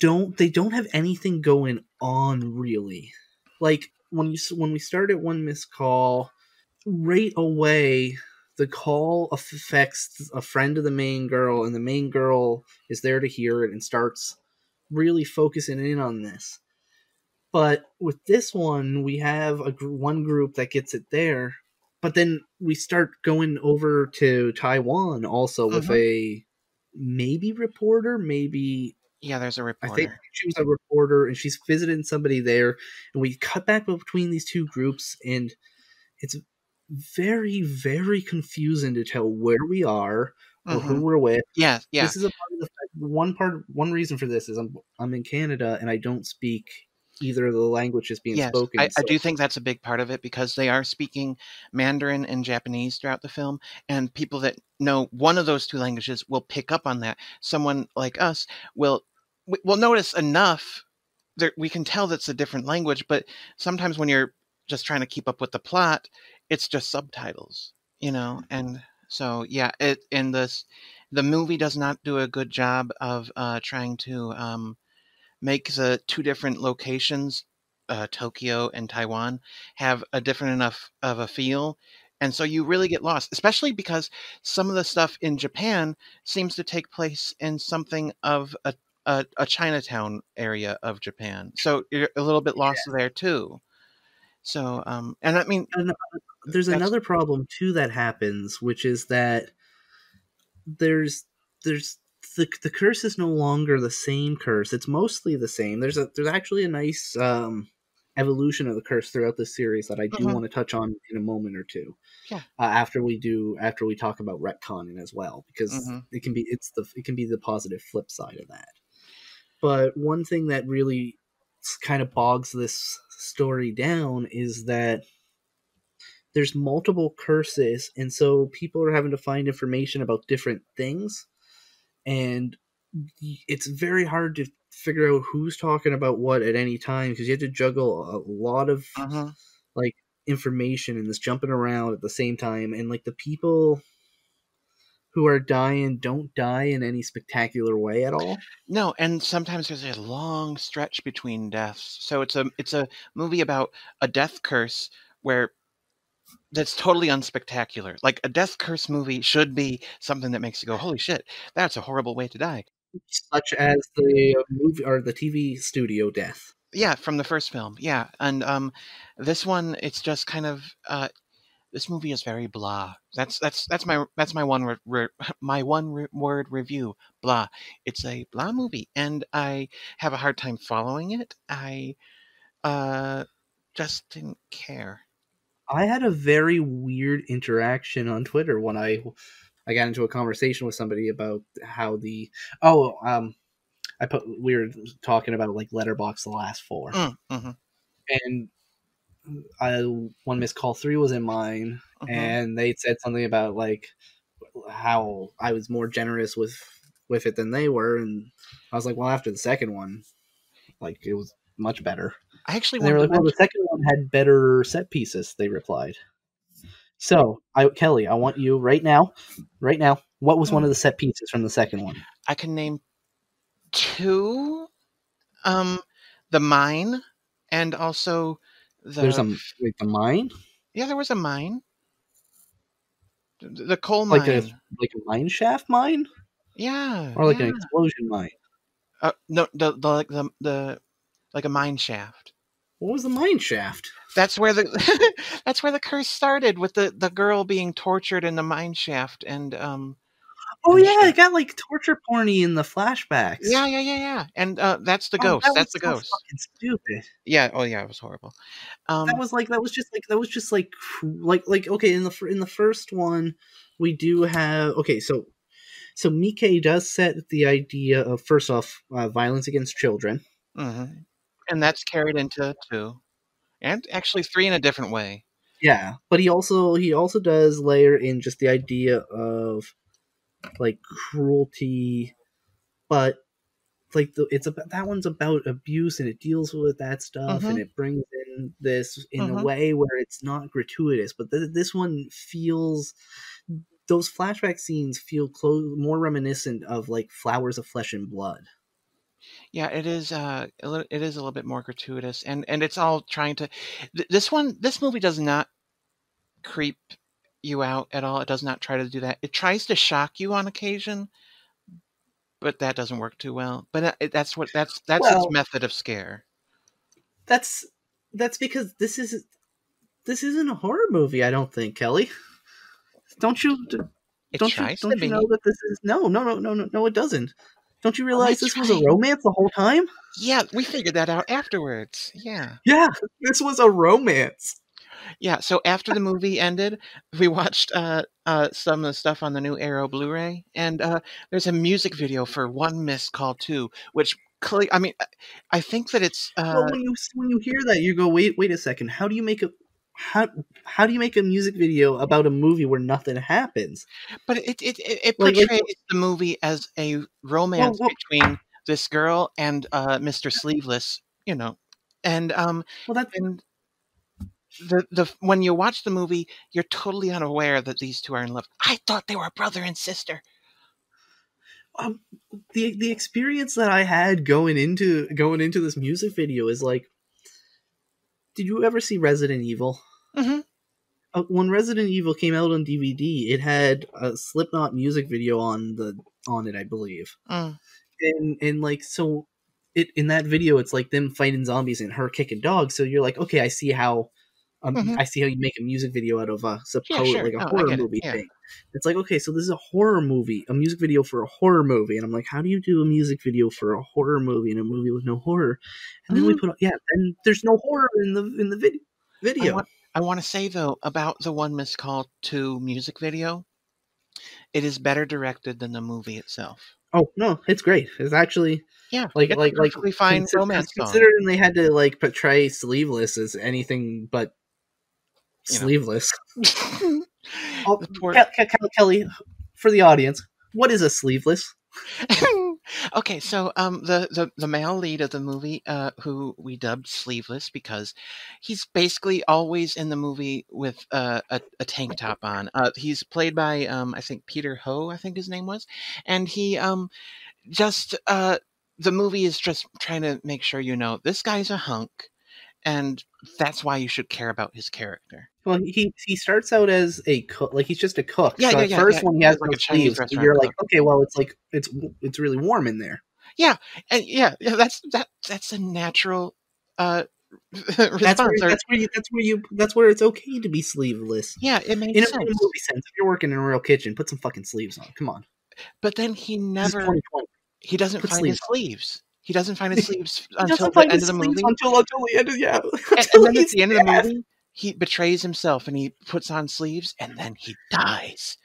don't they don't have anything going on really like when you when we start at one missed call right away the call affects a friend of the main girl and the main girl is there to hear it and starts really focusing in on this but with this one we have a one group that gets it there but then we start going over to taiwan also with Mhm. a maybe reporter maybe yeah, there's a reporter. I think she was a reporter and she's visiting somebody there. And we cut back between these two groups, and it's very, very confusing to tell where we are or Mhm. who we're with. Yeah, yeah. This is a part of the one part. One reason for this is I'm I'm in Canada and I don't speak either of the languages being Yes, spoken. I, I do think that's a big part of it because they are speaking Mandarin and Japanese throughout the film, and people that know one of those two languages will pick up on that. Someone like us will will notice enough. There, we can tell that's a different language, but sometimes when you're just trying to keep up with the plot, it's just subtitles, you know. And so, yeah, it in this the movie does not do a good job of uh, trying to um, make the two different locations, uh, Tokyo and Taiwan, have a different enough of a feel. And so you really get lost, especially because some of the stuff in Japan seems to take place in something of a, a, a Chinatown area of Japan. So you're a little bit lost there too. So, um, and I mean, And, there's That's- another problem too that happens, which is that there's there's the the curse is no longer the same curse. It's mostly the same. There's a there's actually a nice um, evolution of the curse throughout this series that I do Mhm. want to touch on in a moment or two. Yeah. Uh, after we do after we talk about retconning as well, because Mhm. it can be it's the it can be the positive flip side of that. But one thing that really kind of bogs this story down is that there's multiple curses and so people are having to find information about different things and it's very hard to figure out who's talking about what at any time because you have to juggle a lot of mhm. information and this jumping around at the same time and like the people who are dying don't die in any spectacular way at all No, and sometimes there's a long stretch between deaths. So it's a it's a movie about a death curse where that's totally unspectacular. Like a death curse movie should be something that makes you go, "Holy shit, that's a horrible way to die." Such as the movie or the TV studio death. Yeah, from the first film. Yeah, and um, this one, it's just kind of uh, this movie is very blah. That's that's that's my that's my one re- re- my one re- word review. Blah. It's a blah movie, and I have a hard time following it. I uh, just didn't care. I had a very weird interaction on Twitter when I I got into a conversation with somebody about how the oh um I put we were talking about like Letterboxd the last 4 Mm, mhm, and I one missed call three was in mine mhm. and they said something about like how I was more generous with with it than they were and I was like well after the second one like it was much better I actually they were like, "Well, the second one had better set pieces." They replied. So, I, Kelly, I want you right now, right now. What was Hmm. one of the set pieces from the second one? I can name two. Um, the mine, and also the There's a like a mine, yeah. There was a mine. The, the coal mine. like a like a mine shaft mine, yeah. or like yeah. an explosion mine. Uh, no, the, the like the the like a mine shaft. What was the mine shaft? That's where the that's where the curse started with the the girl being tortured in the mine shaft and um Oh And yeah, it got like torture porny in the flashbacks. yeah yeah yeah yeah and uh that's the Oh, ghost that that's the so ghost Fucking stupid. yeah oh yeah it was horrible um that was like that was just like that was just like like like okay in the in the first one we do have okay so so Miike does set the idea of first off uh, violence against children mhm. And that's carried into two and actually three in a different way yeah but he also he also does layer in just the idea of like cruelty but like the, it's about that one's about abuse and it deals with that stuff and Mhm. it brings in this in a Mhm. way where it's not gratuitous but th- this one feels those flashback scenes feel close more reminiscent of like flowers of flesh and blood yeah it is uh a lit- it is a little bit more gratuitous and and it's all trying to th- this one this movie does not creep you out at all it does not try to do that it tries to shock you on occasion but that doesn't work too well but uh, it- that's what that's that's Well- its method of scare. That's that's because this is this isn't a horror movie i don't think kelly. Don't you it don't you don't to you know that this is no no no no no no it doesn't don't you realize that's this was a romance the whole time? Yeah we figured that out afterwards yeah. Yeah this was a romance. Yeah so after the movie ended we watched uh uh some of the stuff on the new arrow blu-ray and uh there's a music video for one missed call two which cle- i mean I- i think that it's uh well, when you when you hear that you go wait wait a second how do you make a how how do you make a music video about a movie where nothing happens? But it it it, it Like- like- portrays the movie as a romance well- between this girl and uh mr sleeveless you know and um well that and the the when you watch the movie you're totally unaware that these two are in love. I thought they were brother and sister. Um, the the experience that I had going into going into this music video is like, did you ever see Resident Evil? Mm-hmm. Uh, when Resident Evil came out on DVD, it had a Slipknot music video on the on it, I believe, mm. and and like so, it in that video, it's like them fighting zombies and her kicking dogs. So you're like, okay, I see how. Um, Mhm. I see how you make a music video out of a supposed sure. like a I horror movie Yeah. thing. It's like okay, so this is a horror movie, a music video for a horror movie, and I'm like, how do you do a music video for a horror movie in a movie with no horror? And then we Mhm. put yeah, and there's no horror in the in the vid- video. want- I want to say though about the one missed call music video, it is better directed than the movie itself. Oh no, it's great. It's actually Yeah, like like like fine consi- romance. Considering they had to like portray sleeveless as anything but You sleeveless. Oh, Kelly, for the audience, what is a sleeveless? okay, so um, the, the the male lead of the movie, uh, who we dubbed Sleeveless because he's basically always in the movie with uh, a, a tank top on. Uh, he's played by um, I think Peter Ho, I think his name was, and he um, just uh, the movie is just trying to make sure you know this guy's a hunk, and that's why you should care about his character. Well, he he starts out as a cook, like he's just a cook. Yeah, so yeah, yeah, first yeah. one he has Like no a sleeves. You're like, cook. okay, well, it's like it's it's really warm in there. Yeah, and yeah, yeah, that's that that's a natural uh That's where, response. that's where you that's where you that's where it's okay to be sleeveless. yeah, it makes In in a sense. movie sense, if you're working in a real kitchen, put some fucking sleeves on. Come on, But then he never he doesn't Put find his sleeves sleeves. He doesn't find his sleeves until the end of the movie. until until the end of yeah. And, until and then at the end of the movie, he betrays himself and he puts on sleeves and then he dies.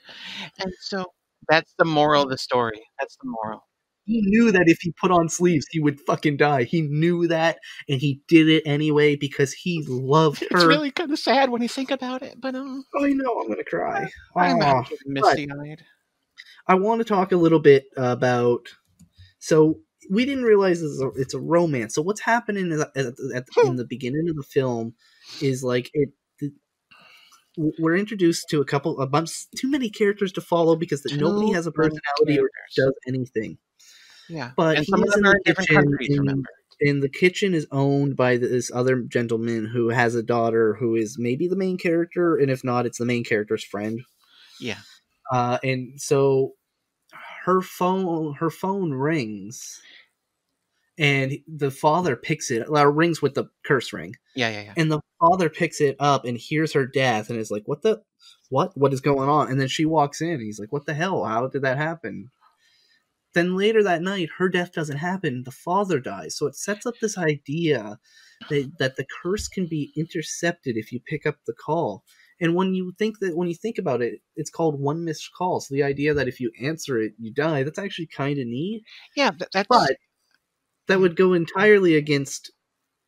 And so that's the moral of the story. That's the moral. He knew that if he put on sleeves, he would fucking die. He knew that, and he did it anyway because he loved her. It's really kind of sad when you think about it, but um, I know I'm gonna cry. I'm Aw. misty eyed. I want to talk a little bit about. So we didn't realize it's a, it's a romance. So what's happening at, at, at, in the beginning of the film is like it. We're introduced to a couple, a bunch, too many characters to follow because nobody has a personality or does anything. Yeah, But and he some of them in are the in different kitchen countries. in- Remember? and the kitchen is owned by this other gentleman who has a daughter who is maybe the main character, and if not, it's the main character's friend. Yeah. Uh, and so her phone her phone rings, and the father picks it. Well, rings with the curse ring, Yeah, yeah, yeah. and the father picks it up and hears her death, and is like, "What the." What what is going on? And then she walks in. And he's like, "What the hell? How did that happen?" Then later that night, her death doesn't happen. The father dies. So it sets up this idea that, that the curse can be intercepted if you pick up the call. And when you think that, when you think about it, it's called one missed call. So the idea that if you answer it, you die, that's actually kind of neat. Yeah, that, that's But that would go entirely against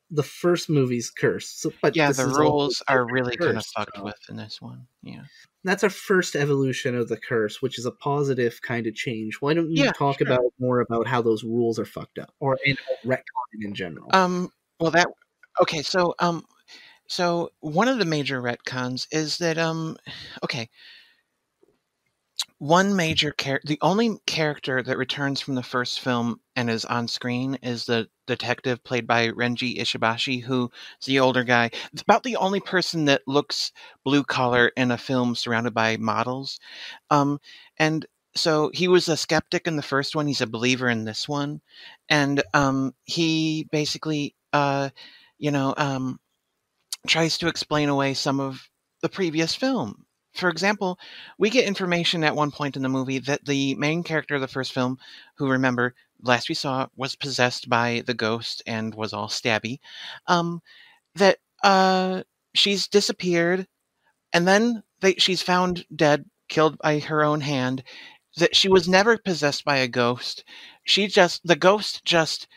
the first movie's curse. So, but yeah. The rules are really kind of fucked so- with in this one. Yeah. That's our first evolution of the curse, which is a positive kind of change. Why don't you Yeah, talk sure. about more about how those rules are fucked up, or in retconning in general? Um. Well, that okay. So um, so one of the major retcons is that um, okay. One major character, the only character that returns from the first film and is on screen is the detective played by Renji Ishibashi, who's the older guy. It's about the only person that looks blue collar in a film surrounded by models. Um, and so he was a skeptic in the first one. He's a believer in this one, and um, he basically, uh, you know, um, tries to explain away some of the previous film. For example, we get information at one point in the movie that the main character of the first film, who remember last we saw was possessed by the ghost and was all stabby, um, that uh, she's disappeared, and then they, she's found dead, killed by her own hand. That she was never possessed by a ghost. She just the ghost just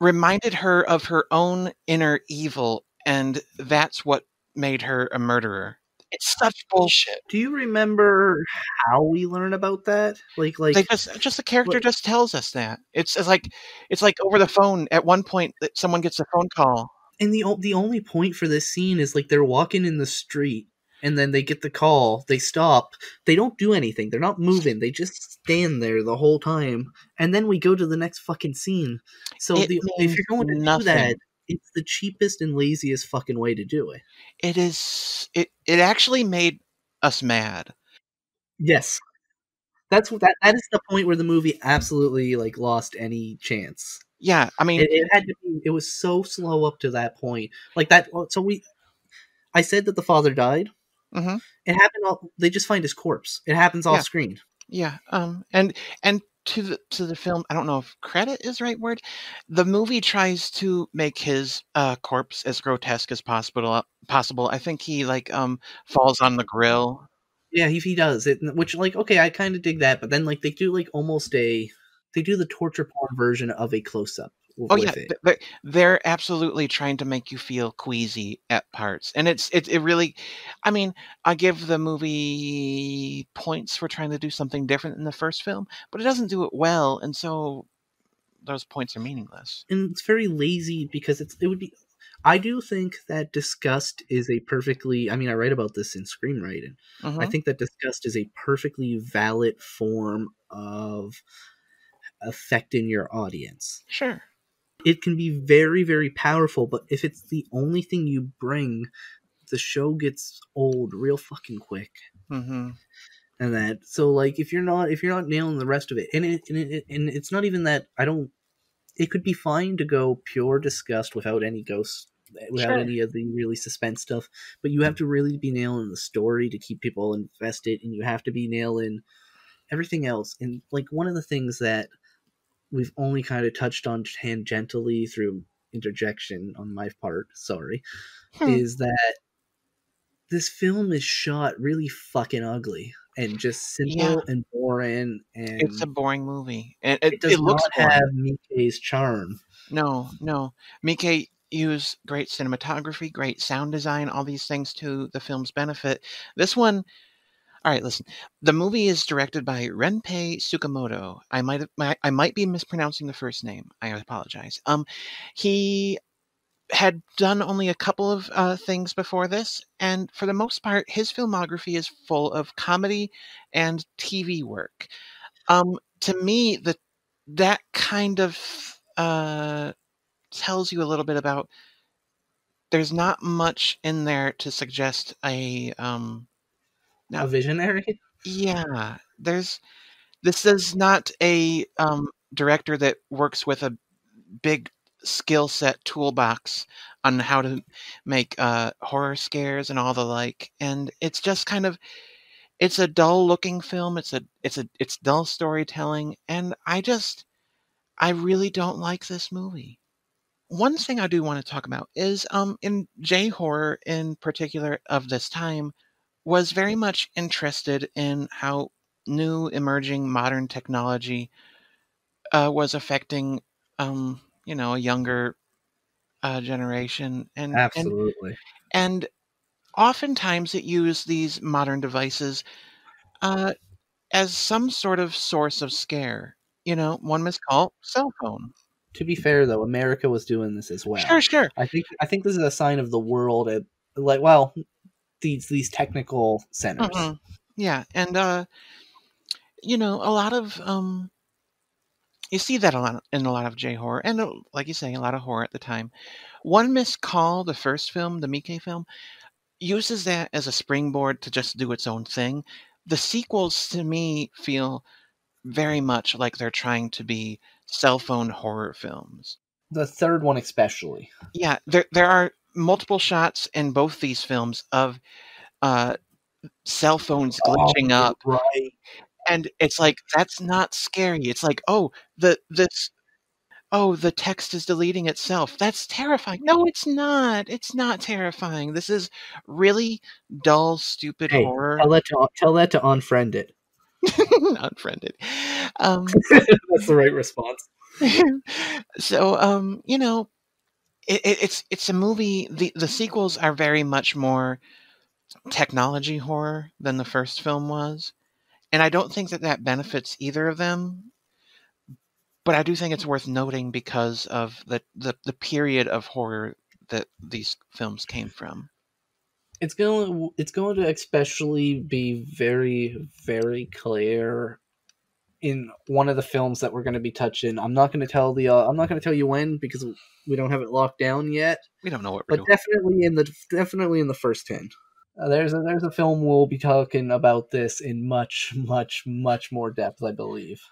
reminded her of her own inner evil, and that's what made her a murderer. It's such bullshit. Do you remember how we learn about that? Like, like They just just the character Look- just tells us that. It's, it's like it's like over the phone. At one point, that someone gets a phone call. and the the only point for this scene is like they're walking in the street, and then they get the call. They stop. They don't do anything. They're not moving. They just stand there the whole time, and then we go to the next fucking scene. So the, if you're going to nothing. do that, it's the cheapest and laziest fucking way to do it. It is it. It actually made us mad. Yes. That's that that is the point where the movie absolutely like lost any chance. Yeah, I mean, It, it had to be it was so slow up to that point. Like that so we I said that the father died. mhm. It happened all they just find his corpse. It happens off Yeah. screen. Yeah, um, and and to the to the film, I don't know if credit is the right word. The movie tries to make his uh, corpse as grotesque as possible. Possible. I think he like um falls on the grill. Yeah, he, he does it which like okay, I kind of dig that, but then like they do like almost a they do the torture porn version of a close up Oh yeah, it. they're, absolutely trying to make you feel queasy at parts, and it's it, it really. I mean, I give the movie points for trying to do something different in the first film, but it doesn't do it well, and so those points are meaningless. and it's very lazy because it's it would be I do think that disgust is a perfectly I mean I write about this in screenwriting. I Mhm. think that disgust is a perfectly valid form of affecting your audience. Sure. It can be very very powerful but if it's the only thing you bring the show gets old real fucking quick Mm-hmm. and that so like if you're not if you're not nailing the rest of it and it and, it, and it's not even that i don't it could be fine to go pure disgust without any ghosts without Sure. any of the really suspense stuff but you have to really be nailing the story to keep people invested and you have to be nailing everything else and like one of the things that we've only kind of touched on tangentially through interjection on my part sorry Hmm. is that this film is shot really fucking ugly and just simple Yeah. and boring and It's a boring movie. and it it, does it looks not boring. have Miike's charm. No, no. Mike used great cinematography, great sound design, all these things to the film's benefit. This one, all right, listen. The movie is directed by Renpei Tsukamoto. I might I might be mispronouncing the first name. I apologize. Um, he had done only a couple of uh, things before this, and for the most part, his filmography is full of comedy and TV work. Um, to me, the that kind of uh, tells you a little bit about. There's not much in there to suggest a um, A visionary. yeah, there's this is not a um, director that works with a big skill set toolbox on how to make uh, horror scares and all the like, and it's just kind of it's a dull looking film. It's a it's a it's dull storytelling, and I just I really don't like this movie. One thing I do want to talk about is um in J horror in particular of this time was very much interested in how new emerging modern technology uh, was affecting um you know a younger uh, generation and and Absolutely. and oftentimes it used these modern devices uh, as some sort of source of scare. You know, one must call cell phone. To be fair, though, America was doing this as well. Sure, sure. I think I think this is a sign of the world at like well these these technical centers. Mhm. Yeah, and uh, you know, a lot of um, you see that a lot in a lot of J horror, and uh, like you say, a lot of horror at the time. One Missed Call, the first film, the Miike film, uses that as a springboard to just do its own thing. The sequels, to me, feel very much like they're trying to be cell phone horror films. The third one especially. Yeah, there there are multiple shots in both these films of uh, cell phones glitching Oh, up. right. and it's like that's not scary. It's like oh the this oh the text is deleting itself. That's terrifying. No it's not. It's not terrifying. This is really dull stupid Hey, horror. Tell that to tell that to Unfriended. unfriended um That's the right response. so um you know it, it, it's it's a movie the the sequels are very much more technology horror than the first film was and i don't think that that benefits either of them but i do think it's worth noting because of the the, the period of horror that these films came from. It's going it's going to especially be very very clear in one of the films that we're going to be touching. I'm not going to tell the uh, I'm not going to tell you when because we don't have it locked down yet. we don't know what we're but doing definitely in the definitely in the first ten. Uh, there's a there's a film we'll be talking about this in much much much more depth, I believe.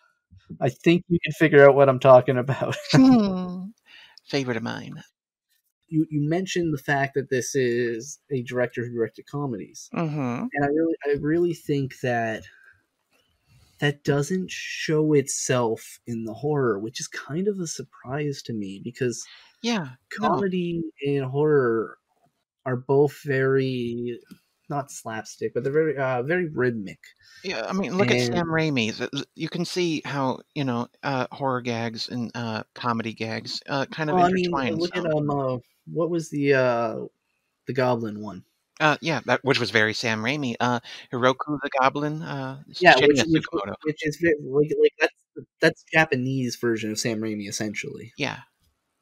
I think you can figure out what I'm talking about. Hmm. favorite of mine you you mentioned the fact that this is a director who directed comedies, mm-hmm. and I really I really think that that doesn't show itself in the horror, which is kind of a surprise to me because yeah no. comedy and horror are both very not slapstick, but they're very uh, very rhythmic. Yeah, I mean, look at And- Sam Raimi. You can see how you know uh, horror gags and uh, comedy gags uh, kind of Well, I mean, intertwine. look at um, uh, what was the uh, the Goblin one? Uh, yeah, that, which was very Sam Raimi. Uh, Hiruko the Goblin. Uh, Yeah, which, which, which is like like that's that's Japanese version of Sam Raimi essentially, Yeah,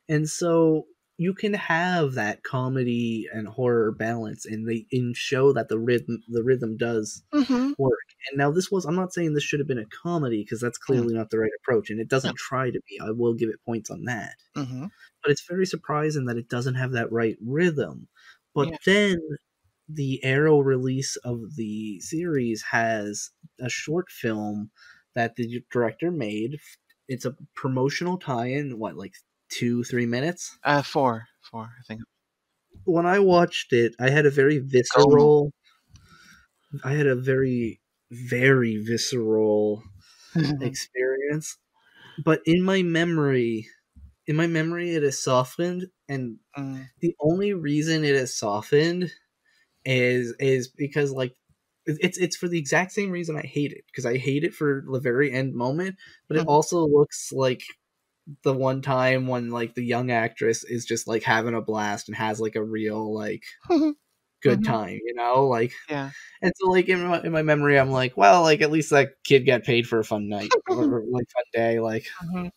and so you can have that comedy and horror balance, and they and show that the rhythm the rhythm does hmm work. And now this was I'm not saying this should have been a comedy because that's clearly not the right approach, and it doesn't try to be. I will give it points on that. hmm But it's very surprising that it doesn't have that right rhythm. But Yeah. then the Arrow release of the series has a short film that the director made. It's a promotional tie-in, what like two, three minutes? Uh, four, four, I think. when I watched it, I had a very visceral. I had a very, very visceral experience, but in my memory, in my memory, it has softened, and Mm, the only reason it has softened is is because like it's it's for the exact same reason I hate it because I hate it for the very end moment, but it Mhm. also looks like the one time when like the young actress is just like having a blast and has like a real like good Mhm. time, you know, like yeah. and so like in my, in my memory I'm like, well, like at least that kid got paid for a fun night or, or, like fun day, like Mhm.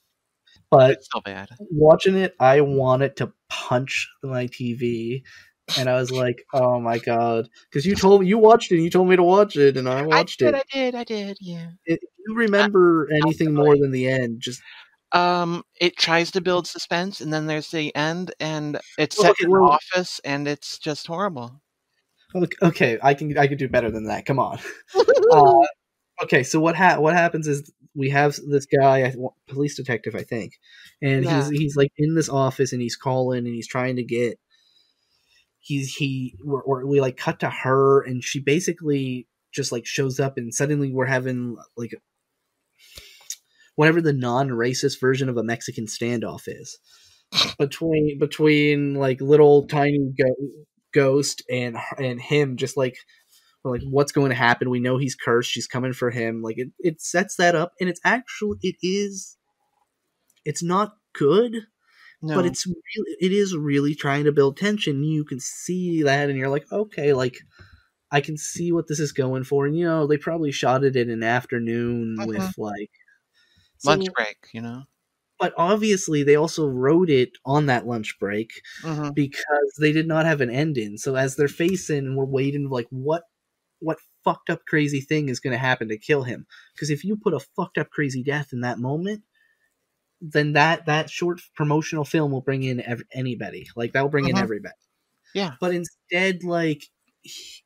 but It's still bad. watching it, I wanted to punch my TV, and I was like, "Oh my god!" Because you told me you watched it, and you told me to watch it, and I watched I did, it. I did, I did, yeah. If you remember anything more than the end, just Um, it tries to build suspense, and then there's the end, and it's Well, set okay, in an well- office, and it's just horrible. okay, okay, I can I can do better than that. Come on. Uh, okay, so what ha- what happens is we have this guy, I- police detective, I think, and he's he's like in this office, and he's calling, and he's trying to get. He's he or, or we like cut to her, and she basically just like shows up, and suddenly we're having like whatever the non-racist version of a Mexican standoff is. Between between like little tiny go- ghost and and him just like like what's going to happen? We know he's cursed. She's coming for him. Like it, it sets that up and it's actually it is it's not good No, but it's really it is really trying to build tension you can see that and you're like okay like i can see what this is going for and you know they probably shot it in an afternoon Mhm. with like lunch so- break, you know. but obviously they also wrote it on that lunch break hmm because they did not have an ending. So as they're facing, and we're waiting like what what fucked up crazy thing is going to happen to kill him? Because if you put a fucked up crazy death in that moment, then that that short promotional film will bring in ev- anybody. Like that will bring in Mhm. everybody. Yeah. But instead, like. he-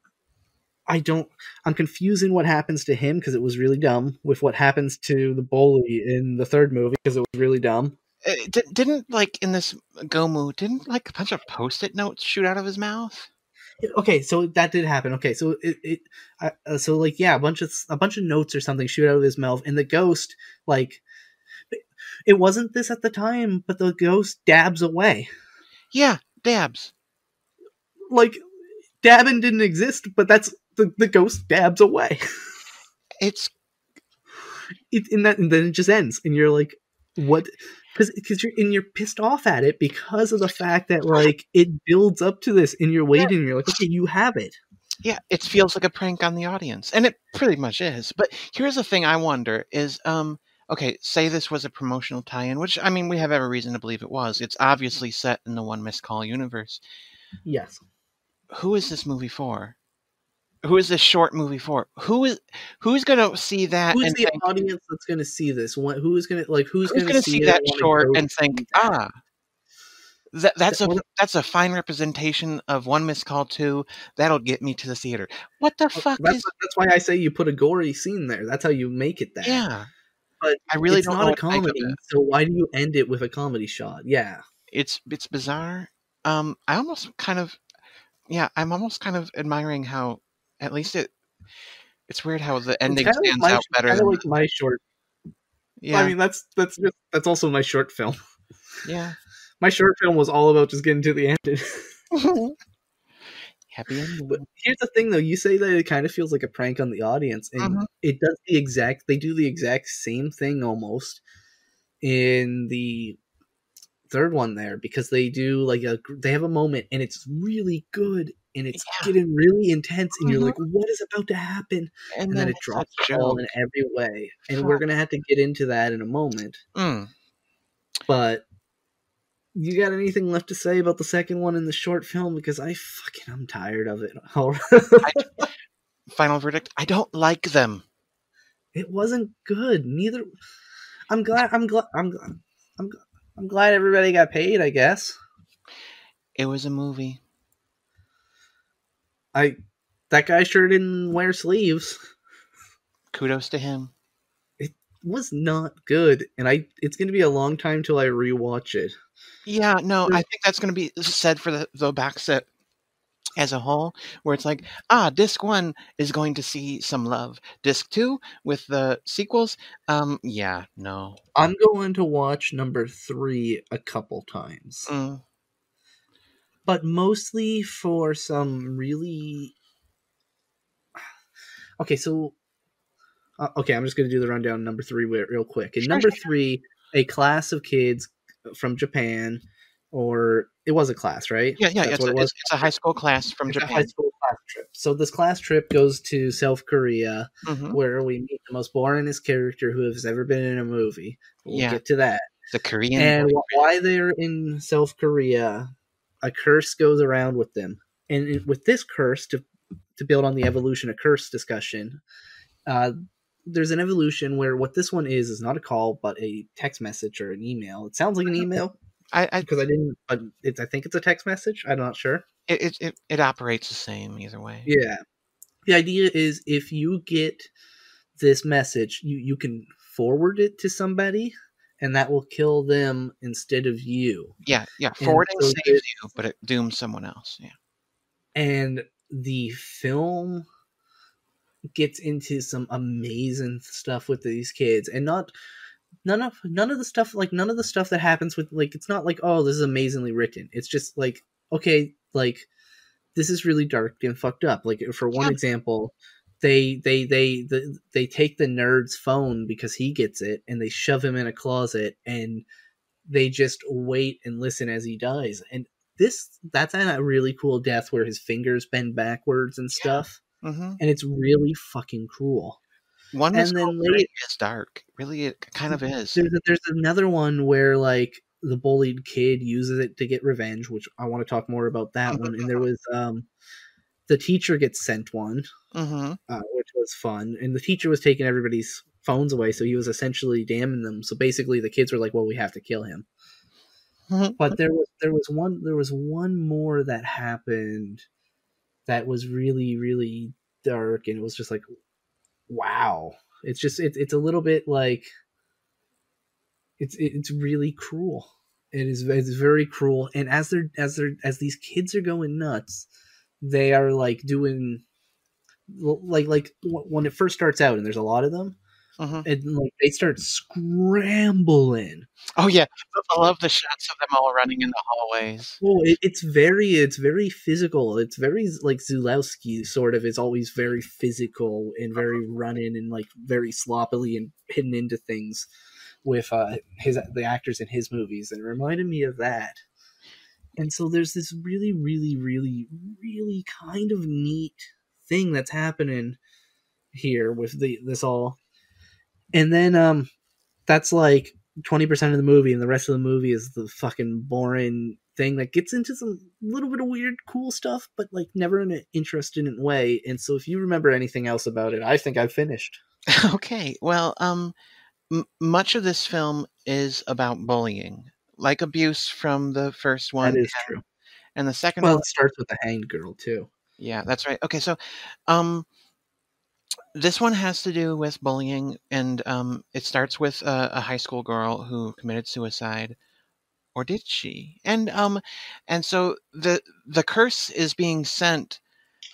I don't. I'm confusing what happens to him because it was really dumb. With what happens to the bully in the third movie because it was really dumb. Uh, di- didn't like in this Gomu, didn't like a bunch of post-it notes shoot out of his mouth? okay so that did happen okay so it, it uh, so like yeah a bunch of a bunch of notes or something shoot out of his mouth and the ghost like it wasn't this at the time but the ghost dabs away Yeah, dabs. like dabbing didn't exist but that's the, the ghost dabs away It's it, and, that, and then it just ends and you're like what because because you're and you're pissed off at it because of the fact that like it builds up to this and you're waiting and you're like okay you have it yeah, it feels like a prank on the audience, and it pretty much is. But here's the thing: I wonder is, um, okay, say this was a promotional tie-in, which I mean, we have every reason to believe it was. It's obviously set in the One Miss Call universe. yes Who is this movie for? Who is this short movie for? Who is who's gonna see that who's the think, audience that's going to see this? What, who's going to like? Who's, who's going gonna to see that short and think, ah, that, that's a that's a fine representation of One Missed Call Two. That'll get me to the theater. What the fuck That's, is? that's why I say you put a gory scene there. That's how you make it that. Yeah, but I really it's don't know not a what to make of comedy. So why do you end it with a comedy shot? Yeah, it's it's bizarre. Um, I almost kind of, yeah, I'm almost kind of admiring how, at least it, it's weird how the ending stands like my, out better kinda than, like my short. yeah, I mean, that's that's just, that's also my short film. yeah. My short film was all about just getting to the end. Happy ending. But here's the thing, though. You say that it kind of feels like a prank on the audience, and Mhm. it does the exact. They do the exact same thing almost in the third one there because they do like a. They have a moment, and it's really good, and it's Yeah. getting really intense, and you're Mhm. like, "What is about to happen?" and, And, then, it drops a the ball joke. in every way, and we're gonna have to get into that in a moment. Mm. But you got anything left to say about the second one in the short film? Because I fucking I'm tired of it. Final verdict: I don't like them. It wasn't good. Neither. I'm glad. I'm glad. I'm. I'm. I'm glad everybody got paid. I guess. It was a movie. I. That guy sure didn't wear sleeves. Kudos to him. It was not good, and I. It's gonna be a long time till I rewatch it. Yeah, no, I think that's going to be said for the, the box set as a whole, where it's like, ah, disc one is going to see some love. Disc two with the sequels, um, yeah, no. I'm going to watch number three a couple times, Mm, but mostly for some really. Okay, so. Uh, okay, I'm just going to do the rundown. Number three, real quick. In Sure, number three, a class of kids from Japan, or it was a class, right? yeah, yeah, That's it's what a, it was. it's, it's a high school class from It's Japan. high school class trip. So this class trip goes to South Korea, hmm where we meet the most boringest character who has ever been in a movie. We'll Yeah. get to that. The Korean. and why they're in South Korea, a curse goes around with them, and with this curse to to build on the evolution of curse discussion, uh, there's an evolution where what this one is is not a call but a text message or an email. It sounds like an email I, I, because I didn't, but it's I think it's a text message. I'm not sure. it, it, it, it operates the same either way. Yeah. The idea is if you get this message, you, you can forward it to somebody and that will kill them instead of you. Yeah, yeah. Forwarding so saves you, but it dooms someone else. Yeah. And the film gets into some amazing stuff with these kids and not none of none of the stuff like none of the stuff that happens with like it's not like oh this is amazingly written. It's just like okay like this is really dark and fucked up. Like for one Yeah. example they they they the, they take the nerd's phone because he gets it and they shove him in a closet and they just wait and listen as he dies and this that's a really cool death where his fingers bend backwards and stuff hmm and it's really fucking cruel One And then called late- is dark. Really, it kind of is. there's there's another one where like the bullied kid uses it to get revenge, which I want to talk more about that one. And there was um the teacher gets sent one, hmm uh, which was fun, and the teacher was taking everybody's phones away, so he was essentially damning them. So basically, the kids were like, "Well, we have to kill him." But there was there was one there was one more that happened that was really really dark, and it was just like, wow. It's just it's it's a little bit like it's it's really cruel. It is it's very cruel, and as they're as they're as these kids are going nuts, they are like doing like like when it first starts out, and there's a lot of them, hmm and like they start scrambling. Oh yeah, I love the shots of them all running in the hallways. Well, it, it's very it's very physical. It's very like Zulawski sort of is always very physical and very running and like very sloppily and hidden into things with uh his the actors in his movies and it reminded me of that. And so there's this really really really really kind of neat thing that's happening here with the this all. And then um that's like 20% of the movie and the rest of the movie is the fucking boring thing that gets into some little bit of weird cool stuff but like never in an interesting way. And so if you remember anything else about it i think i've finished. Okay, well, um, m- much of this film is about bullying, like abuse from the first one, that is true. and the second well one. it starts with the hanged girl too. Yeah, that's right. Okay, so, um, this one has to do with bullying, and um, it starts with a, a high school girl who committed suicide, or did she? And um, and so the the curse is being sent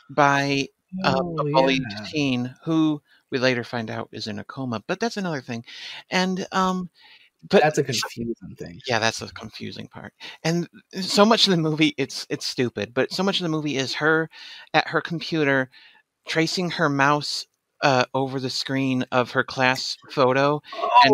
by uh, Oh, a bullied teen who we later find out is in a coma. But that's another thing. And um, but that's a confusing thing yeah, that's the confusing part. And so much of the movie, it's it's stupid. But so much of the movie is her at her computer tracing her mouse uh, over the screen of her class photo and-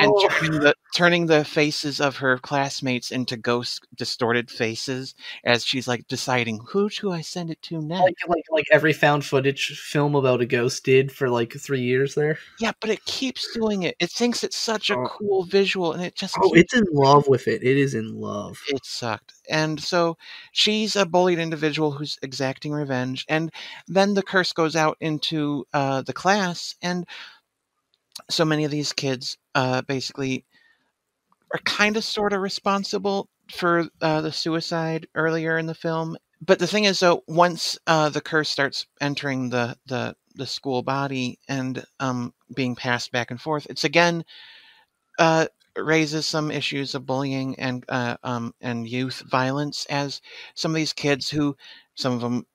and oh, turning the turning the faces of her classmates into ghost distorted faces as she's like deciding who do I send it to next. like, like like every found footage film about a ghost did for like three years there Yeah, but it keeps doing it. It thinks it's such a Oh. cool visual, and it just oh it's in love with it it is in love it sucked. And so she's a bullied individual who's exacting revenge. And then the curse goes out into uh, the class, and so many of these kids uh, basically are kind of sort of responsible for uh, the suicide earlier in the film. But the thing is, though, once uh, the curse starts entering the the the school body and um, being passed back and forth, it's again uh, raises some issues of bullying and uh, um, and youth violence as some of these kids who some of them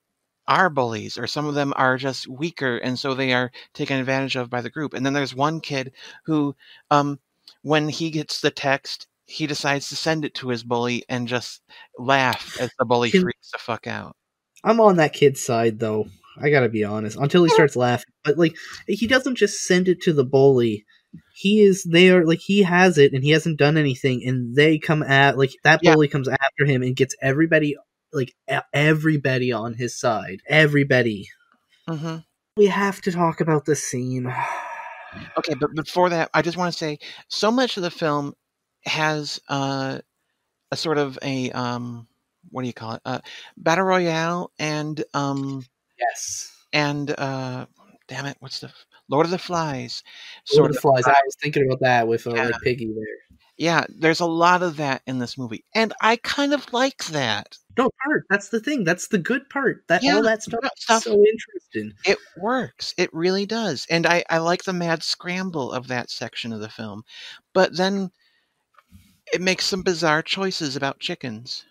are bullies or some of them are just weaker and so they are taken advantage of by the group and then there's one kid who um, when he gets the text he decides to send it to his bully and just laugh as the bully Can- freaks the fuck out I'm on that kid's side though. I gotta be honest. Until he starts laughing, but like he doesn't just send it to the bully. He is there, like he has it, and he hasn't done anything, and they come at like that Yeah. bully comes after him and gets everybody, like everybody on his side. Everybody. hmm We have to talk about this scene. okay but before that i just want to say so much of the film has uh, a sort of a um, what do you call it uh, battle royale and um, Yes. and uh damn it what's the lord of the flies Sort sort of of flies. I was thinking about that with uh, Yeah. like Piggy there. yeah there's a lot of that in this movie and i kind of like that No part. That's the thing. That's the good part. That Yeah, all that stuff stuff- so interesting. it works it really does and i i like the mad scramble of that section of the film but then it makes some bizarre choices about chickens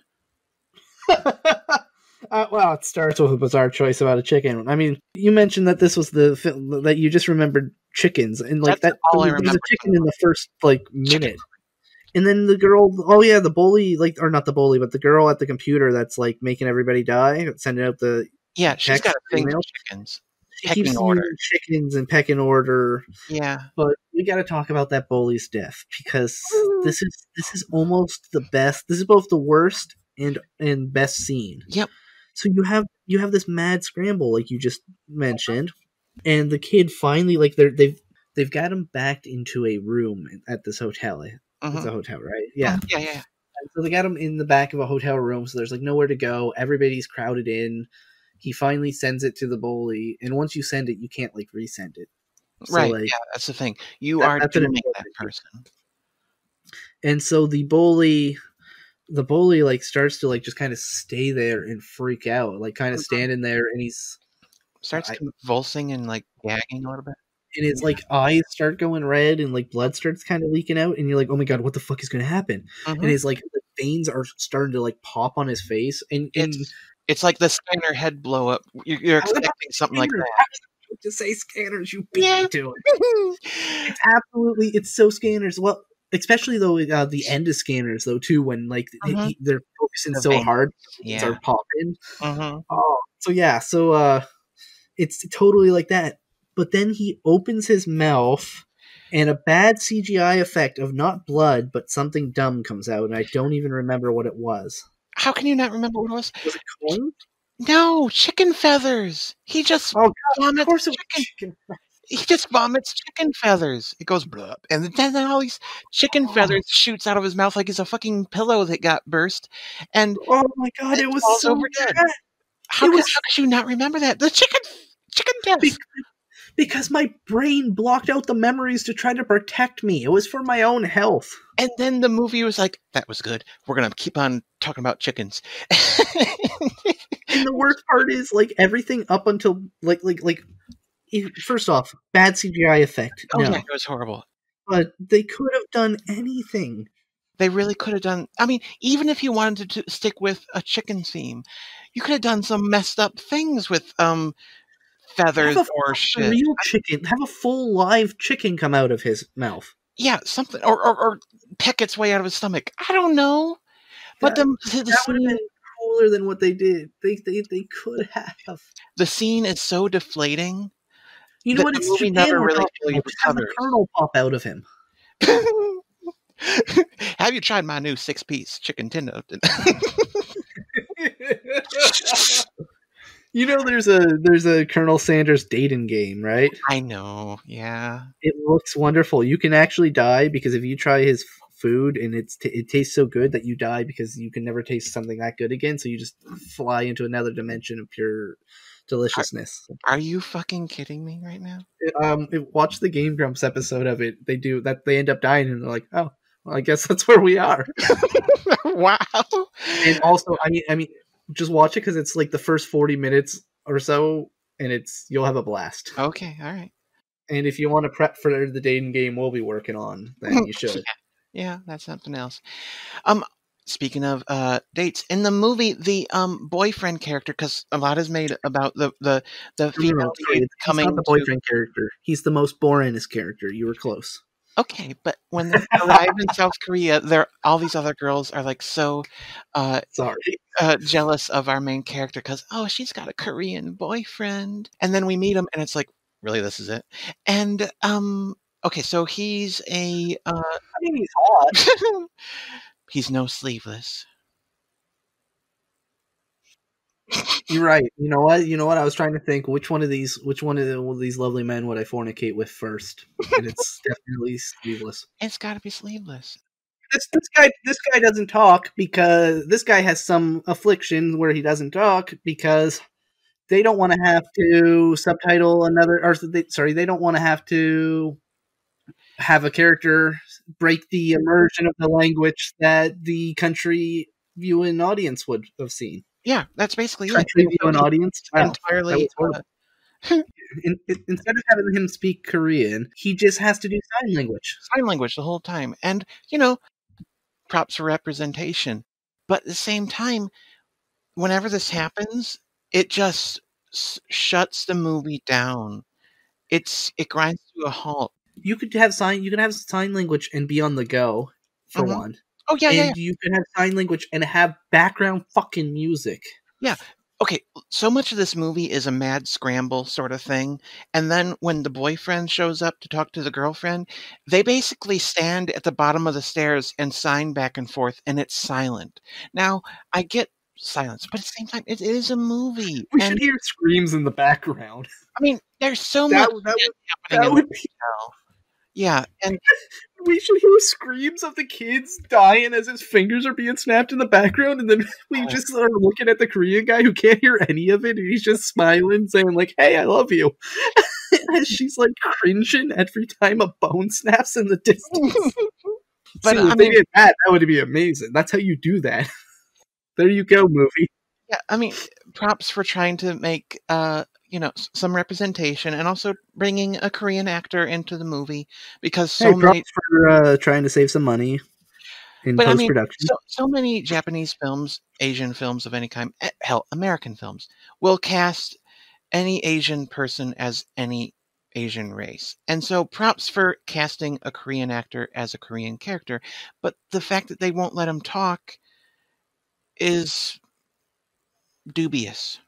uh, well, it starts with a bizarre choice about a chicken. I mean, you mentioned that this was the film that you just remembered chickens, and like That's that all I there was a chicken in the first like Chicken. minute, and then the girl. Oh yeah, the bully, like or not the bully, but the girl at the computer that's like making everybody die, sending out the. yeah she's got a thing for chickens She Pecking keeps order. chickens and pecking order, yeah but we got to talk about that bully's death because this is this is almost the best. This is both the worst and and best scene. Yep. So you have you have this mad scramble like you just mentioned, and the kid finally like they're they've they've got him backed into a room at this hotel. It's Mhm. a hotel, right? Yeah. yeah yeah And So they got him in the back of a hotel room, so there's like nowhere to go. Everybody's crowded in. He finally sends it to the bully, and once you send it, you can't like resend it. So, right like, yeah that's the thing you that- are dooming that person and so the bully the bully like starts to like just kind of stay there and freak out like kind of Mhm. standing there and he's starts I- convulsing and like gagging a little bit and his like eyes start going red and like blood starts kind of leaking out and you're like oh my god what the fuck is going to happen Mhm. and his like the veins are starting to like pop on his face and, and it's it's like the Steiner head blow up. You're, you're I was about expecting something like that. I was about to say scanners you beat Yeah. me to it it's absolutely it's so scanners well especially though uh, the end of scanners though too when like they- Mhm. they're focusing The so veins. hard yeah. start popping Mhm. Oh, so yeah, so uh it's totally like that. But then he opens his mouth and a bad CGI effect of not blood but something dumb comes out and I don't even remember what it was. How can you not remember what it was? Was it corn? No, chicken feathers. He just Oh, vomits Of course it was chicken. chicken. He just vomits chicken feathers. It goes blah, and then all these chicken Oh. feathers shoots out of his mouth like he's a fucking pillow that got burst. And Oh my god, It it was so over dead. bad. how, It could, was- how could you not remember that? The chicken chicken death. Be- because my brain blocked out the memories to try to protect me. It was for my own health. And then the movie was like, "That was good. We're gonna keep on talking about chickens." And the worst part is like everything up until like like like first off, bad CGI effect. oh no. yeah, it was horrible. but they could have done anything. They really could have done. I mean, even if you wanted to, stick with a chicken theme, you could have done some messed up things with um feathers Have a or A shit. real chicken, have a full live chicken come out of his mouth. Yeah, something or, or or peck its way out of his stomach. I don't know. But That- the the, That would have scene, been cooler than what they did. They they, they could have. the scene is so deflating. You know The- what? It's Japan never really fully have the Colonel pop out of him. Have you tried my new six piece chicken tender? you know, there's a there's a Colonel Sanders dating game, right? I know. Yeah. It looks wonderful. You can actually die because if you try his food, and it's t- it tastes so good that you die because you can never taste something that good again. So you just fly into another dimension of pure deliciousness. Are you fucking kidding me right now? Um, it- watch the Game Grumps episode of it. They do that. They end up dying, and they're like, oh. Well, I guess that's where we are. wow. and also, I mean, I mean, just watch it because it's like the first forty minutes or so, and it's you'll have a blast. Okay, all right. And if you want to prep for the dating game we'll be working on, then you should. Yeah, that's something else. Um, speaking of uh dates in the movie, the um boyfriend character, because a lot is made about the the the female no, coming. the to- boyfriend character. He's the most boringest character. You were close. okay, but when they arrive in South Korea, there all these other girls are like so uh, Sorry. uh jealous of our main character because oh she's got a Korean boyfriend, and then we meet him and it's like really this is it, and um okay so he's a uh, I mean, he's hot. he's no sleeveless. You're right. You know what? You know what? I was trying to think which one of these, which one of the- these lovely men would I fornicate with first, and it's definitely sleeveless. It's got to be sleeveless. This this guy this guy doesn't talk because this guy has some affliction where he doesn't talk because they don't want to have to subtitle another or they, sorry they don't want to have to have a character break the immersion of the language that the country viewing audience would have seen. Yeah, that's basically it. Country viewing audience wow, entirely. uh, in, in- instead of having him speak Korean, he just has to do sign language. sign language the whole time. And, you know, props for representation. But at the same time, whenever this happens, it just s- shuts the movie down. It's it grinds to a halt. You could have sign you could have sign language and be on the go for Mhm. one. Oh yeah, yeah, and you could have sign language and have background fucking music. yeah. Okay, so much of this movie is a mad scramble sort of thing. And then when the boyfriend shows up to talk to the girlfriend, they basically stand at the bottom of the stairs and sign back and forth, and it's silent. Now, I get silence, but at the same time, it is a movie. We and should hear screams in the background. I mean, there's so That, much that, would, happening that in would the be. Yeah, and we should hear screams of the kids dying as his fingers are being snapped in the background, and then we Oh. just are looking at the Korean guy who can't hear any of it, and he's just smiling, saying like, "Hey, I love you." As she's like cringing every time a bone snaps in the distance. But, See, I mean- did that, that would be amazing. That's how you do that. there you go, movie. yeah, I mean, props for trying to make uh, you know, some representation and also bringing a Korean actor into the movie because so hey, many for uh, trying to save some money in But I post mean, production. so, so many Japanese films, Asian films of any kind, eh, hell, American films will cast any Asian person as any Asian race. And so props for casting a Korean actor as a Korean character, but the fact that they won't let him talk is dubious.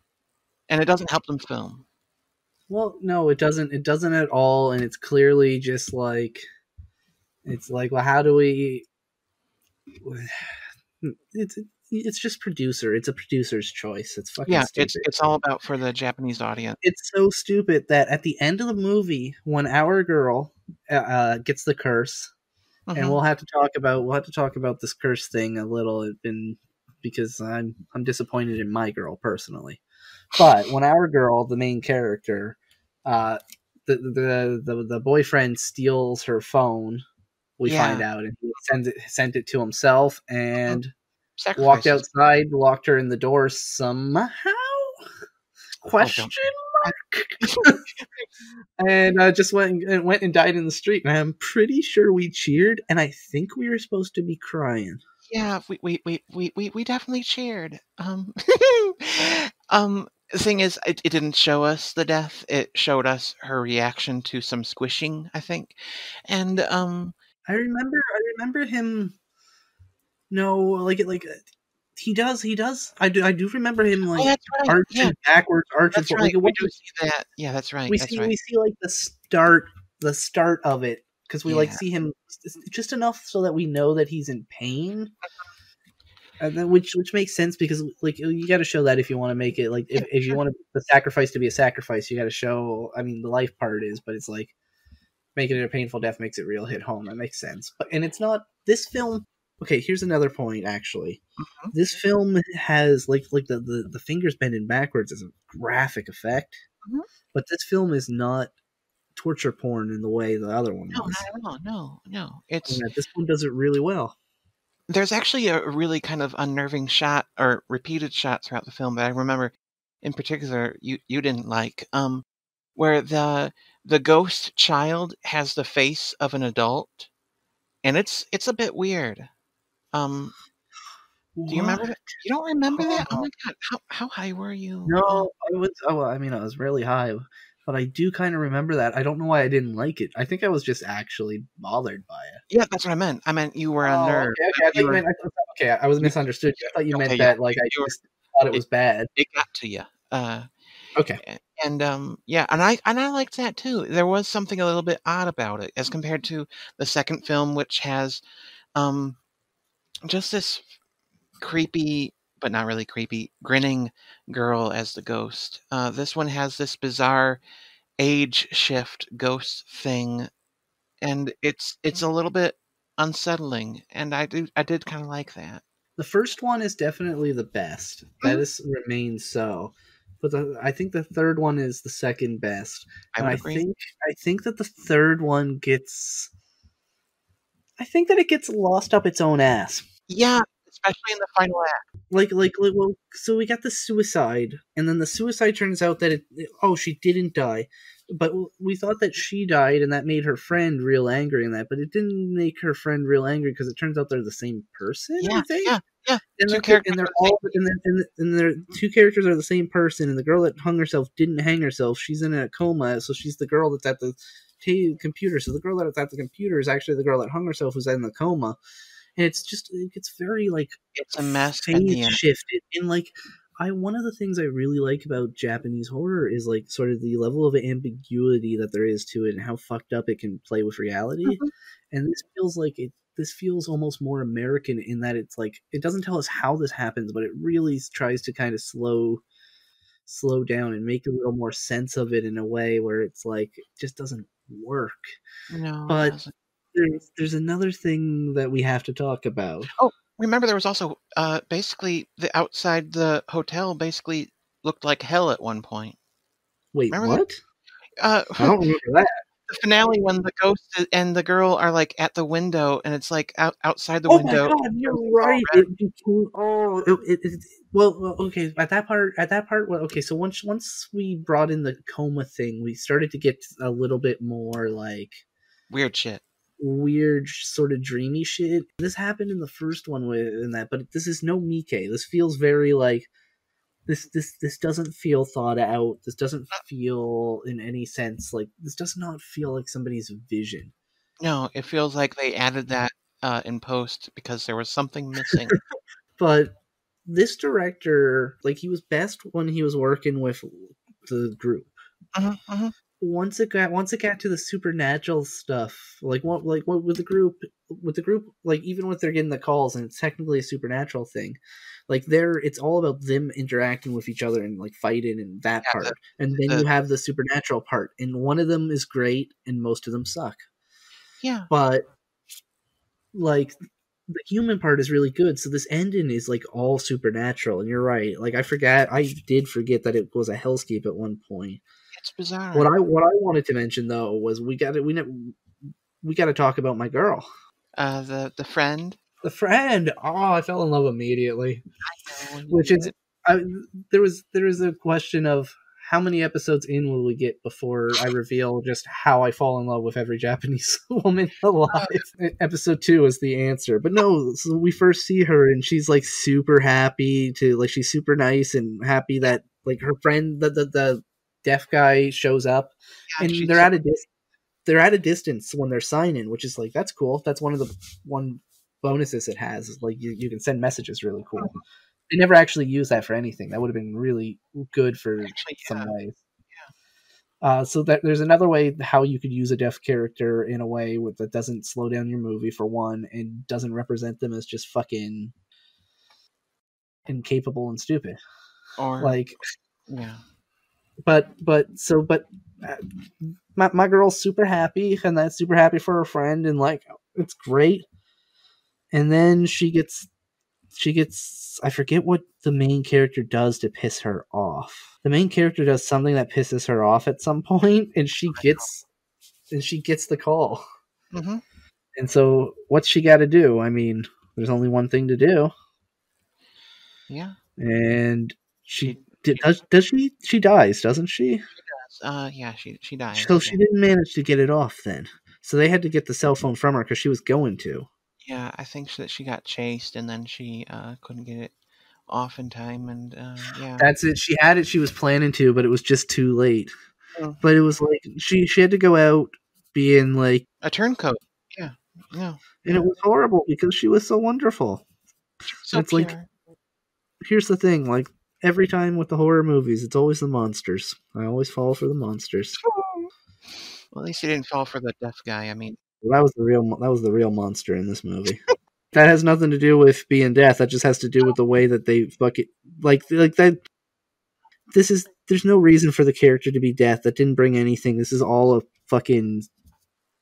And it doesn't help them film. Well, no, it doesn't. It doesn't at all, and it's clearly just like it's like, well, how do we? It's it's just producer. It's a producer's choice. It's fucking Yeah, stupid. it's it's all about for the Japanese audience. it's so stupid that at the end of the movie, when our girl uh, uh, gets the curse, and Mhm. we'll have to talk about we'll have to talk about this curse thing a little, and because I'm I'm disappointed in my girl personally. But when our girl, the main character, uh, the the the, the boyfriend steals her phone, we Yeah. find out, and he sends it sent it to himself, and walked outside, locked her in the door somehow. Question mark. and uh, just went and went and died in the street. And I'm pretty sure we cheered, and I think we were supposed to be crying. Yeah, we we we we we, we definitely cheered. Um, um, the thing is, it, it didn't show us the death. It showed us her reaction to some squishing, I think, and um, I remember. I remember him. No, like it, like uh, he does. He does. I do. I do remember him like oh, that's right. arching Yeah, backwards, arching that's forward. right. Like, We do see that. Yeah, that's right. we that's see right. we see like the start the start of it because we like see him just enough so that we know that he's in pain and then which which makes sense because like you got to show that if you want to make it like if, if you want the sacrifice to be a sacrifice you got to show i mean the life part is but it's like making it a painful death makes it real hit home. That makes sense. But and it's not this film. Okay, here's another point. Actually, Mhm. this film has like like the, the the fingers bending backwards is a graphic effect, Mhm. but this film is not torture porn in the way the other one is. No, was. not at. No, no. It's that this one does it really well. There's actually a really kind of unnerving shot or repeated shot throughout the film that I remember in particular you you didn't like um where the the ghost child has the face of an adult and it's it's a bit weird. Um do you remember that? You don't remember that? Oh Oh. my god, how how high were you? No, I was. Oh, well, I mean, I was really high, but I do kind of remember that. I don't know why I didn't like it. I think I was just actually bothered by it. Yeah, that's what I meant. I meant you were a Oh, nerd. Okay, okay, I were- meant, I thought, okay, I was misunderstood. you. I thought you meant yeah. that like I just thought it was bad. It got to you. Uh Okay, and um yeah and i and i liked that too there was something a little bit odd about it as compared to the second film which has um just this creepy but not really creepy grinning girl as the ghost uh this one has this bizarre age shift ghost thing and it's it's a little bit unsettling and i do i did kind of like that the first one is definitely the best. That Mhm. remains so. But the, I think the third one is the second best. i and I agree think I think that the third one gets. I think that it gets lost up its own ass. yeah especially in the final act. Like like like well so we got the suicide and then the suicide turns out that it oh she didn't die. But we thought that she died and that made her friend real angry and that but it didn't make her friend real angry because it turns out they're the same person yeah i think? yeah yeah. And, two they're, characters and they're are the same. all and, they're, and, they're two characters are the same person and the girl that hung herself didn't hang herself. She's in a coma so she's the girl that's at the t- computer. So the girl that's at the computer is actually the girl that hung herself who's in the coma and it's just it gets very like it's a mess at the phase shifted and like I one of the things I really like about Japanese horror is like sort of the level of ambiguity that there is to it and how fucked up it can play with reality. Mhm. And this feels like it this feels almost more American in that it's like it doesn't tell us how this happens, but it really tries to kind of slow slow down and make a little more sense of it in a way where it's like it just doesn't work. no But- doesn't. There's there's another thing that we have to talk about. Oh, remember there was also uh basically the outside the hotel basically looked like hell at one point Wait, Remember that? what? uh I don't remember that. the finale when the ghost and the girl are like at the window and it's like out, outside the oh window my god, you're right. It became oh, it, it, it, well, well, okay. At that part, at that part, well, okay. So once once we brought in the coma thing, we started to get a little bit more like weird shit weird, sort of dreamy shit. This happened in the first one with in that, but this is no Miike. This feels very like this this this doesn't feel thought out. This doesn't feel in any sense like this does not feel like somebody's vision. no it feels like they added that uh in post because there was something missing but this director like he was best when he was working with the group Mhm, mhm. Once it got once it got to the supernatural stuff like what like what with the group with the group like even when they're getting the calls and it's technically a supernatural thing like they're it's all about them interacting with each other and like fighting and that Yeah, part. and then the- you have the supernatural part and one of them is great and most of them suck. Yeah. But like the human part is really good so this ending is like all supernatural and you're right like i forgot i did forget that it was a hellscape at one point it's bizarre. What i what i wanted to mention though was we got to we ne- we got to talk about my girl. Uh the the friend? The friend! Oh i fell in love immediately. Which is- I, there was there was a question of how many episodes in will we get before I reveal just how I fall in love with every Japanese woman alive? Episode two is the answer, but no. So we first see her and she's like super happy to like she's super nice and happy that like her friend the the, the deaf guy shows up Yeah, and they're at a dis- they're at a distance when they're signing, which is like that's cool. That's one of the one bonuses it has. is, Like you, you can send messages really cool. They never actually use that for anything. That would have been really good for actually some yeah. ways. Uh, so that there's another way how you could use a deaf character in a way with, that doesn't slow down your movie for one, and doesn't represent them as just fucking incapable and stupid. or Like yeah but but so but uh, my my girl's super happy, and that's super happy for her friend, and like it's great. And then she gets she gets I forget what the main character does to piss her off. The main character does something that pisses her off at some point, and she gets and she gets the call. hmm And so, what's she got to do? I mean, there's only one thing to do, Yeah. and she did, does. Does she? She dies, doesn't she? Uh, yeah. She she died. So she didn't manage to get it off then. So they had to get the cell phone from her because she was going to. Yeah, I think that she got chased and then she uh, couldn't get it off in time, and uh, yeah. That's it. She had it. She was planning to, but it was just too late. Oh. But it was like she she had to go out being like, A turncoat. Yeah. No. and it was horrible because she was so wonderful. So It's like- Here's the thing, like every time with the horror movies, it's always the monsters. I always fall for the monsters. Well, at least he didn't fall for the deaf guy. I mean, That was the real. That was the real monster in this movie. that has nothing to do with being deaf. That just has to do with the way that they fuck it. Like like that. This is. There's no reason for the character to be death. That didn't bring anything. This is all a fucking.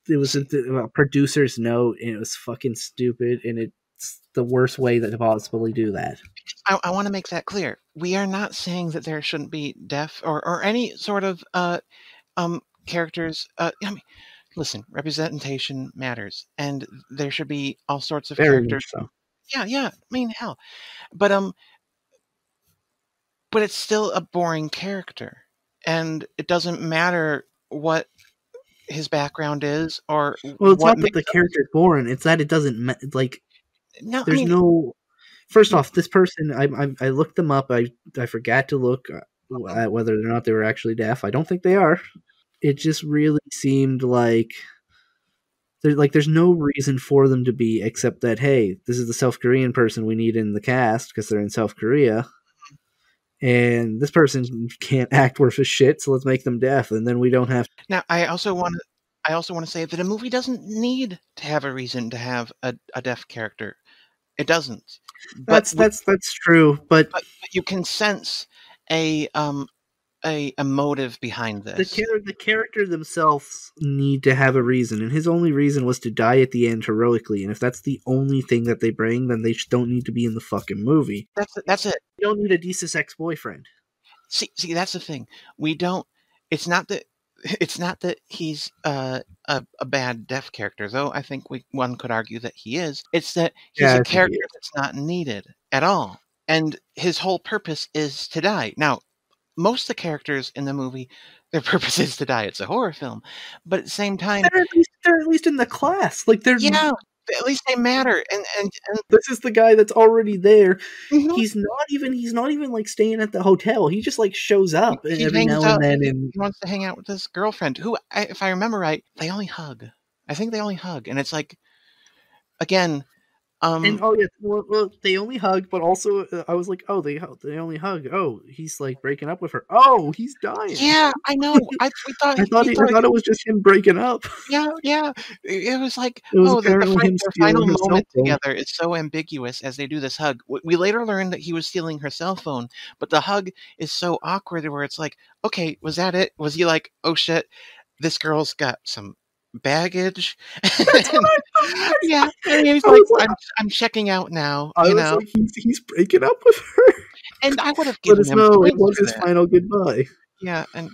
It was a, uh, a producer's note, and it was fucking stupid, and it's the worst way that to possibly do that. I, I want to make that clear. We are not saying that there shouldn't be deaf or, or any sort of uh, um, characters. Uh, I mean, listen, representation matters, and there should be all sorts of Very characters. so. Yeah, yeah. I mean, hell, but um, but it's still a boring character, and it doesn't matter what his background is or Well, it's what not that the character's boring. It's that it doesn't like. no, I there's mean, no first off this person I, I i looked them up. I i forgot to look uh, oh, at whether or not they were actually deaf. I don't think they are. It just really seemed like there's like there's no reason for them to be except that hey this is the south korean person we need in the cast because they're in south korea. And this person can't act worth a shit so let's make them deaf and then we don't have Now, I also want to. I also want to say that a movie doesn't need to have a reason to have a, a deaf character. It doesn't. But, that's that's that's true but but, but you can sense a um a, a motive behind the, this. char- the character themselves need to have a reason, and his only reason was to die at the end heroically. And if that's the only thing that they bring, then they don't need to be in the fucking movie. That's it- that's it. You don't need a Deus ex boyfriend. See, see, that's the thing. We don't. It's not that. It's not that he's uh, a a bad deaf character, though. I think we one could argue that he is. It's that he's Yeah, a character that's not needed at all, and his whole purpose is to die. Now, most of the characters in the movie, their purpose is to die. It's a horror film, but at the same time, They're at least they're at least in the class. Like they're yeah, at least they matter. And and, and This is the guy that's already there. Mhm. He's not even he's not even like staying at the hotel. He just like shows up He every hangs now out. and then and he wants to hang out with his girlfriend, who, I- if I remember right, they only hug. I think they only hug, and it's like, again, um, and oh yeah, well, well, they only hug, but also uh, I was like, oh, they they only hug. Oh, he's like breaking up with her. Oh, he's dying. yeah, I know. I we thought, I thought he, I thought it was just him breaking up. yeah, yeah. It it was like, It was oh, the, the, apparently fi- him their final moment together is so ambiguous as they do this hug. We, we later learned that he was stealing her cell phone, but the hug is so awkward where it's like, okay, was that it? Was he like, oh shit, this girl's got some baggage? yeah, and he was I like, like- I'm, I'm checking out now, I you was know. like, he's, he's breaking up with her. and I would have given him know it was his that. final goodbye. Yeah, and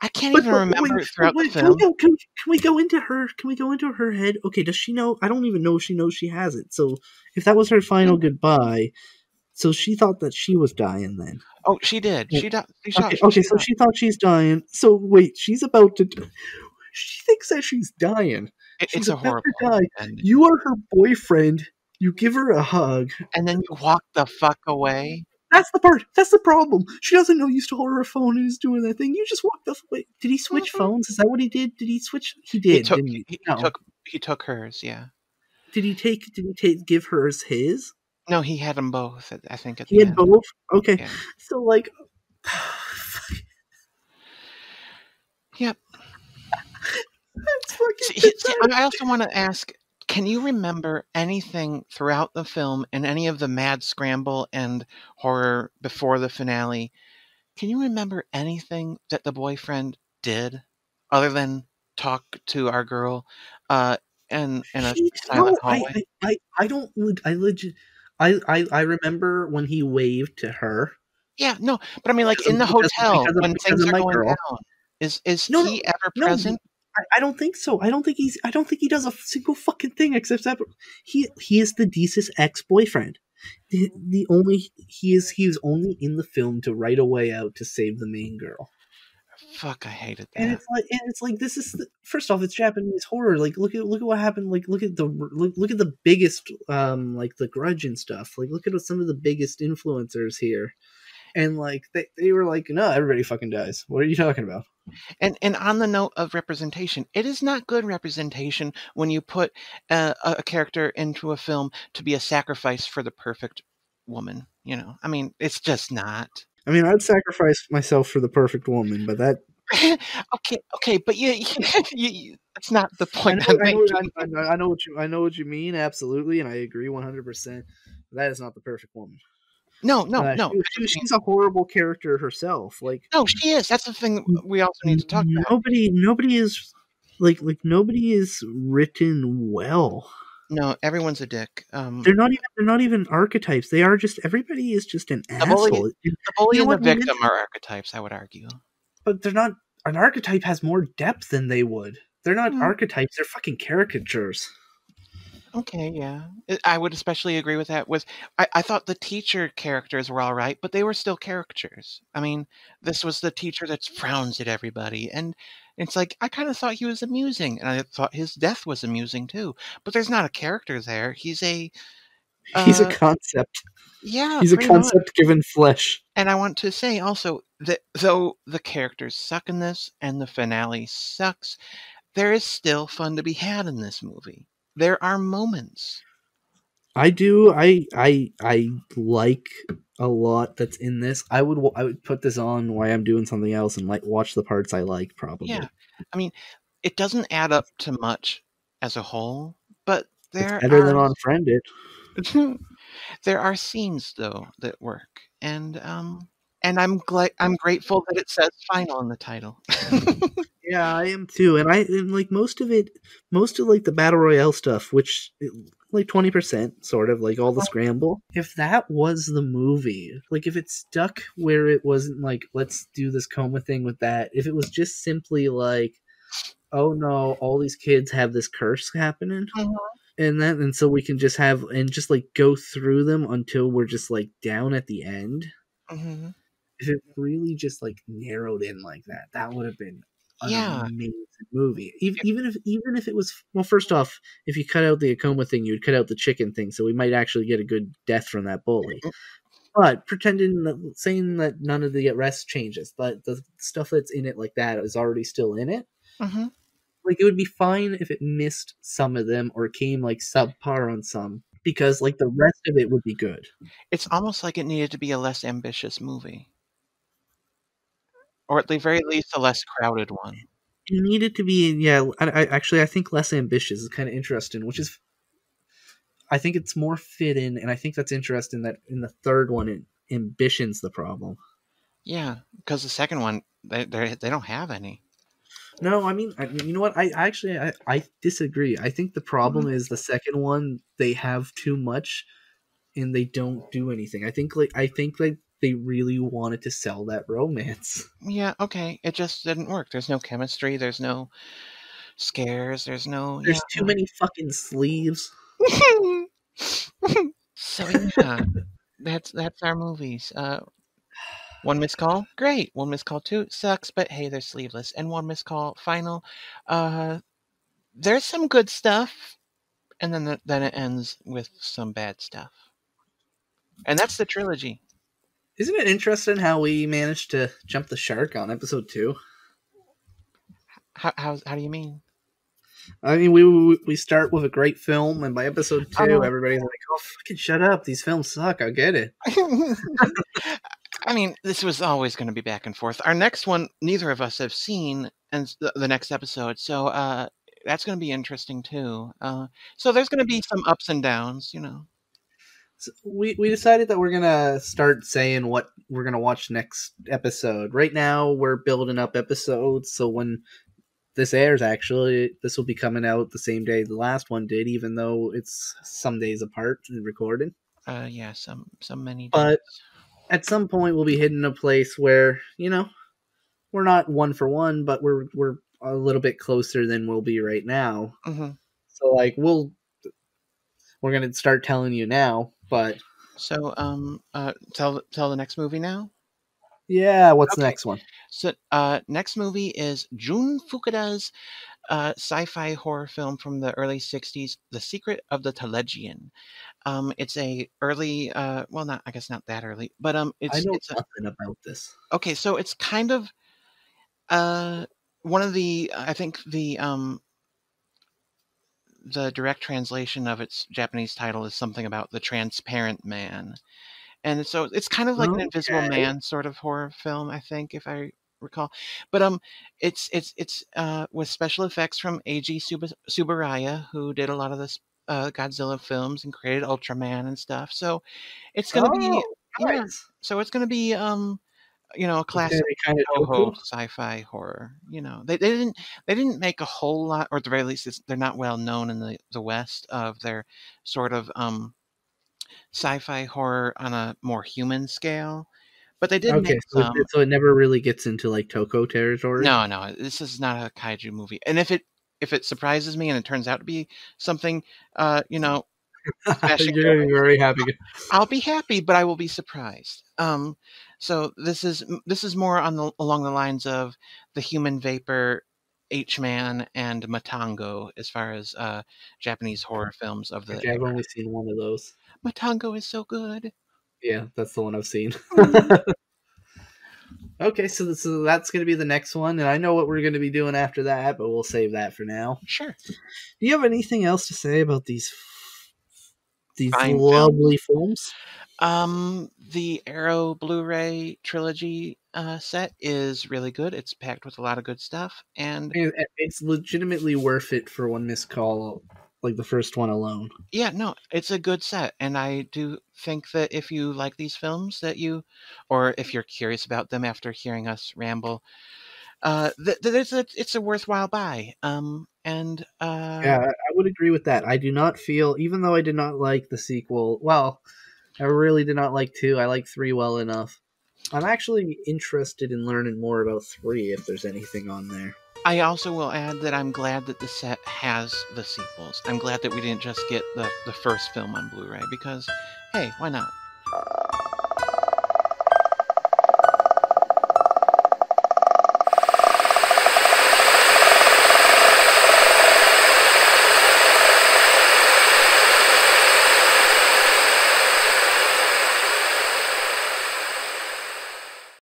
I can't But- even but remember wait, it throughout wait, the Can we, go, can, can we go into her? Can we go into her head? Okay, does she know? I don't even know if she knows she has it. So if that was her final goodbye, so she thought that she was dying then. Oh, she did. She died. She. Okay, she okay, so died. she thought she's dying. So wait, she's about to. She thinks that she's dying. It- she's it's a horrible die. You are her boyfriend. You give her a hug. And then you walk the fuck away. That's the part. That's the problem. She doesn't know you stole her phone and is doing that thing. You just walked the. Wait, did he switch Mhm. phones? Is that what he did? Did he switch? He did. He took. didn't He, he? No. took. He took hers. Yeah. Did he take? Did he take? Give hers his? No, he had them both. I think at He had end. both. Okay, Yeah. so like, Yep. See. I also want to ask. Can you remember anything throughout the film and any of the mad scramble and horror before the finale? Can you remember anything that the boyfriend did? other than talk to our girl uh, and in a He- silent no, I, hallway? I, I, I don't. I legit. I, I, I remember when he waved to her. Yeah, no, but I mean, like Because in the hotel because of- when things are going girl. down, is is No, he ever no, present? I, I don't think so. I don't think he's. I don't think he does a single fucking thing except that he he is the Deus ex boyfriend. The, the only he is he is only in the film to write a way out to save the main girl. Fuck, I hated that. And it's like and it's like this is the, first off it's Japanese horror. Like look at look at what happened. Like look at the look, look at the biggest um like the Grudge and stuff. Like look at some of the biggest influencers here. And like they, they were like, no, everybody fucking dies. What are you talking about? And and on the note of representation, it is not good representation when you put a, a character into a film to be a sacrifice for the perfect woman. You know, I mean, it's just not. I mean, I'd sacrifice myself for the perfect woman, but that okay, okay, but you, you, you, that's not the point I, know. I, know, I know what you I know what you mean absolutely, and I agree one hundred percent. That is not the perfect woman. No, no, Uh, no, she- she- she's a horrible character herself. Like no. She is. That's the thing we also need to talk about. nobody, nobody is like like nobody is written well. No, everyone's a dick. Um, They're not even they're not even archetypes. They are just everybody is just an The bully- asshole. The bully you know and the victim are archetypes. I would argue. But they're not. An archetype has more depth than they would. They're not Hmm. archetypes. They're fucking caricatures. Okay, yeah, I- I would especially agree with that. With I, I thought the teacher characters were all right, but they were still caricatures. I mean, this was the teacher that frowns at everybody, and it's like I kind of thought he was amusing, and I thought his death was amusing too. But there's not a character there. He's a He's a Uh, concept. yeah. He's a pretty much. concept given flesh. And I want to say also that though the characters suck in this and the finale sucks, there is still fun to be had in this movie. There are moments. I do. I I I like a lot that's in this. I would I would put this on while I'm doing something else and like watch the parts I like. Probably. Yeah. I mean, it doesn't add up to much as a whole, but there it's better are than Unfriended. there are scenes though that work. And um and I'm glad I'm grateful that it says final in the title. Yeah, I am too. And I and like most of it, most of like the battle royale stuff, which like twenty percent, sort of like all the scramble. If that was the movie, like if it stuck where it wasn't like let's do this coma thing with that. If it was just simply like, oh no, all these kids have this curse happening. Mhm. And then, and so we can just have and just like go through them until we're just like down at the end. hmm If it really just like narrowed in like that, that would have been an Yeah. amazing movie. Even, even if even if it was well, first off, if you cut out the Akoma thing, you'd cut out the chicken thing, so we might actually get a good death from that bully. But pretending that saying that none of the rest changes, but the stuff that's in it like that is already still in it. hmm Like it would be fine if it missed some of them or came like subpar on some, because like the rest of it would be good. It's almost like it needed to be a less ambitious movie. Or at the very least a less crowded one. It needed to be yeah. I, I actually I think less ambitious is kind of interesting, which is I think it's more fit in, and I think that's interesting that in the third one, it, ambition's the problem. Yeah, because the second one they they they don't have any. No, I mean, I, you know what? I I actually I, I disagree. I think the problem mm-hmm. is the second one they have too much, and they don't do anything. I think like I think like they really wanted to sell that romance. Yeah, okay. It just didn't work. There's no chemistry. There's no scares. There's no. There's too many fucking sleeves. so yeah, that's that's our movies. Uh, one missed call, great. One missed call two sucks, but hey, they're sleeveless. And one missed call final. Uh, there's some good stuff, and then the, then it ends with some bad stuff. And that's the trilogy. Isn't it interesting how we managed to jump the shark on episode two? How how how do you mean? I mean, we we- we start with a great film, and by episode two, Oh. everybody's like, "Oh, fucking shut up! These films suck. I get it." I mean, this was always going to be back and forth. Our next one, neither of us have seen, and the, the next episode, so uh, that's going to be interesting too. Uh, so there's going to be some ups and downs, you know. We we decided that we're gonna start saying what we're gonna watch next episode. Right now, we're building up episodes, so when this airs, actually, this will be coming out the same day the last one did, even though it's some days apart in recording. Uh, yeah, some some many. But- At some point, we'll be hitting a place where you know we're not one for one, but we're we're a little bit closer than we'll be right now. Mhm. So like we'll we're gonna start telling you now, but So, um, uh, tell tell the next movie now. yeah, what's the next one? So, uh, next movie is Jun Fukuda's uh, sci-fi horror film from the early '60s, "The Secret of the Telegian." Um, it's a early, uh, well, not I guess not that early, but um, it's I know it's a, nothing about this. okay. So it's kind of uh one of the I think the um the direct translation of its Japanese title is something about the transparent man. And so it's kind of like an invisible man sort of horror film, I think, if I recall. But um it's it's it's uh with special effects from Eiji Tsuburaya, who did a lot of this uh Godzilla films and created Ultraman and stuff. So it's gonna be Oh, yeah, so it's gonna be um you know a classic kind of Toho sci-fi horror. You know, they, they didn't they didn't make a whole lot, or at the very least, it's, they're not well known in the the West of their sort of um sci-fi horror on a more human scale. But they did Okay, make so, so it never really gets into like Toko territory. No, no, this is not a kaiju movie. And if it if it surprises me and it turns out to be something, uh, you know, you're be very happy. I'll be happy, but I will be surprised. Um, so this is this is more on the along the lines of the human vapor, H Man, and Matango as far as uh, Japanese horror films of the. Okay, I've only seen one of those. Matango is so good. Yeah, that's the one I've seen. okay, so, this, so that's going to be the next one, and I know what we're going to be doing after that, but we'll save that for now. Sure. Do you have anything else to say about these these Fine lovely films? Um, the Arrow Blu-ray trilogy uh, set is really good. It's packed with a lot of good stuff, and It's legitimately worth it for one missed call, like the first one alone. yeah, no, it's a good set, and I do think that if you like these films, that you, or if you're curious about them after hearing us ramble, uh, th- th- there's a, it's a worthwhile buy. Um, and uh, Yeah, I would agree with that. I do not feel, even though I did not like the sequel, well, I really did not like two. I like three well enough. I'm actually interested in learning more about three if there's anything on there. I also will add that I'm glad that the set has the sequels. I'm glad that we didn't just get the the first film on Blu-ray because, hey, why not?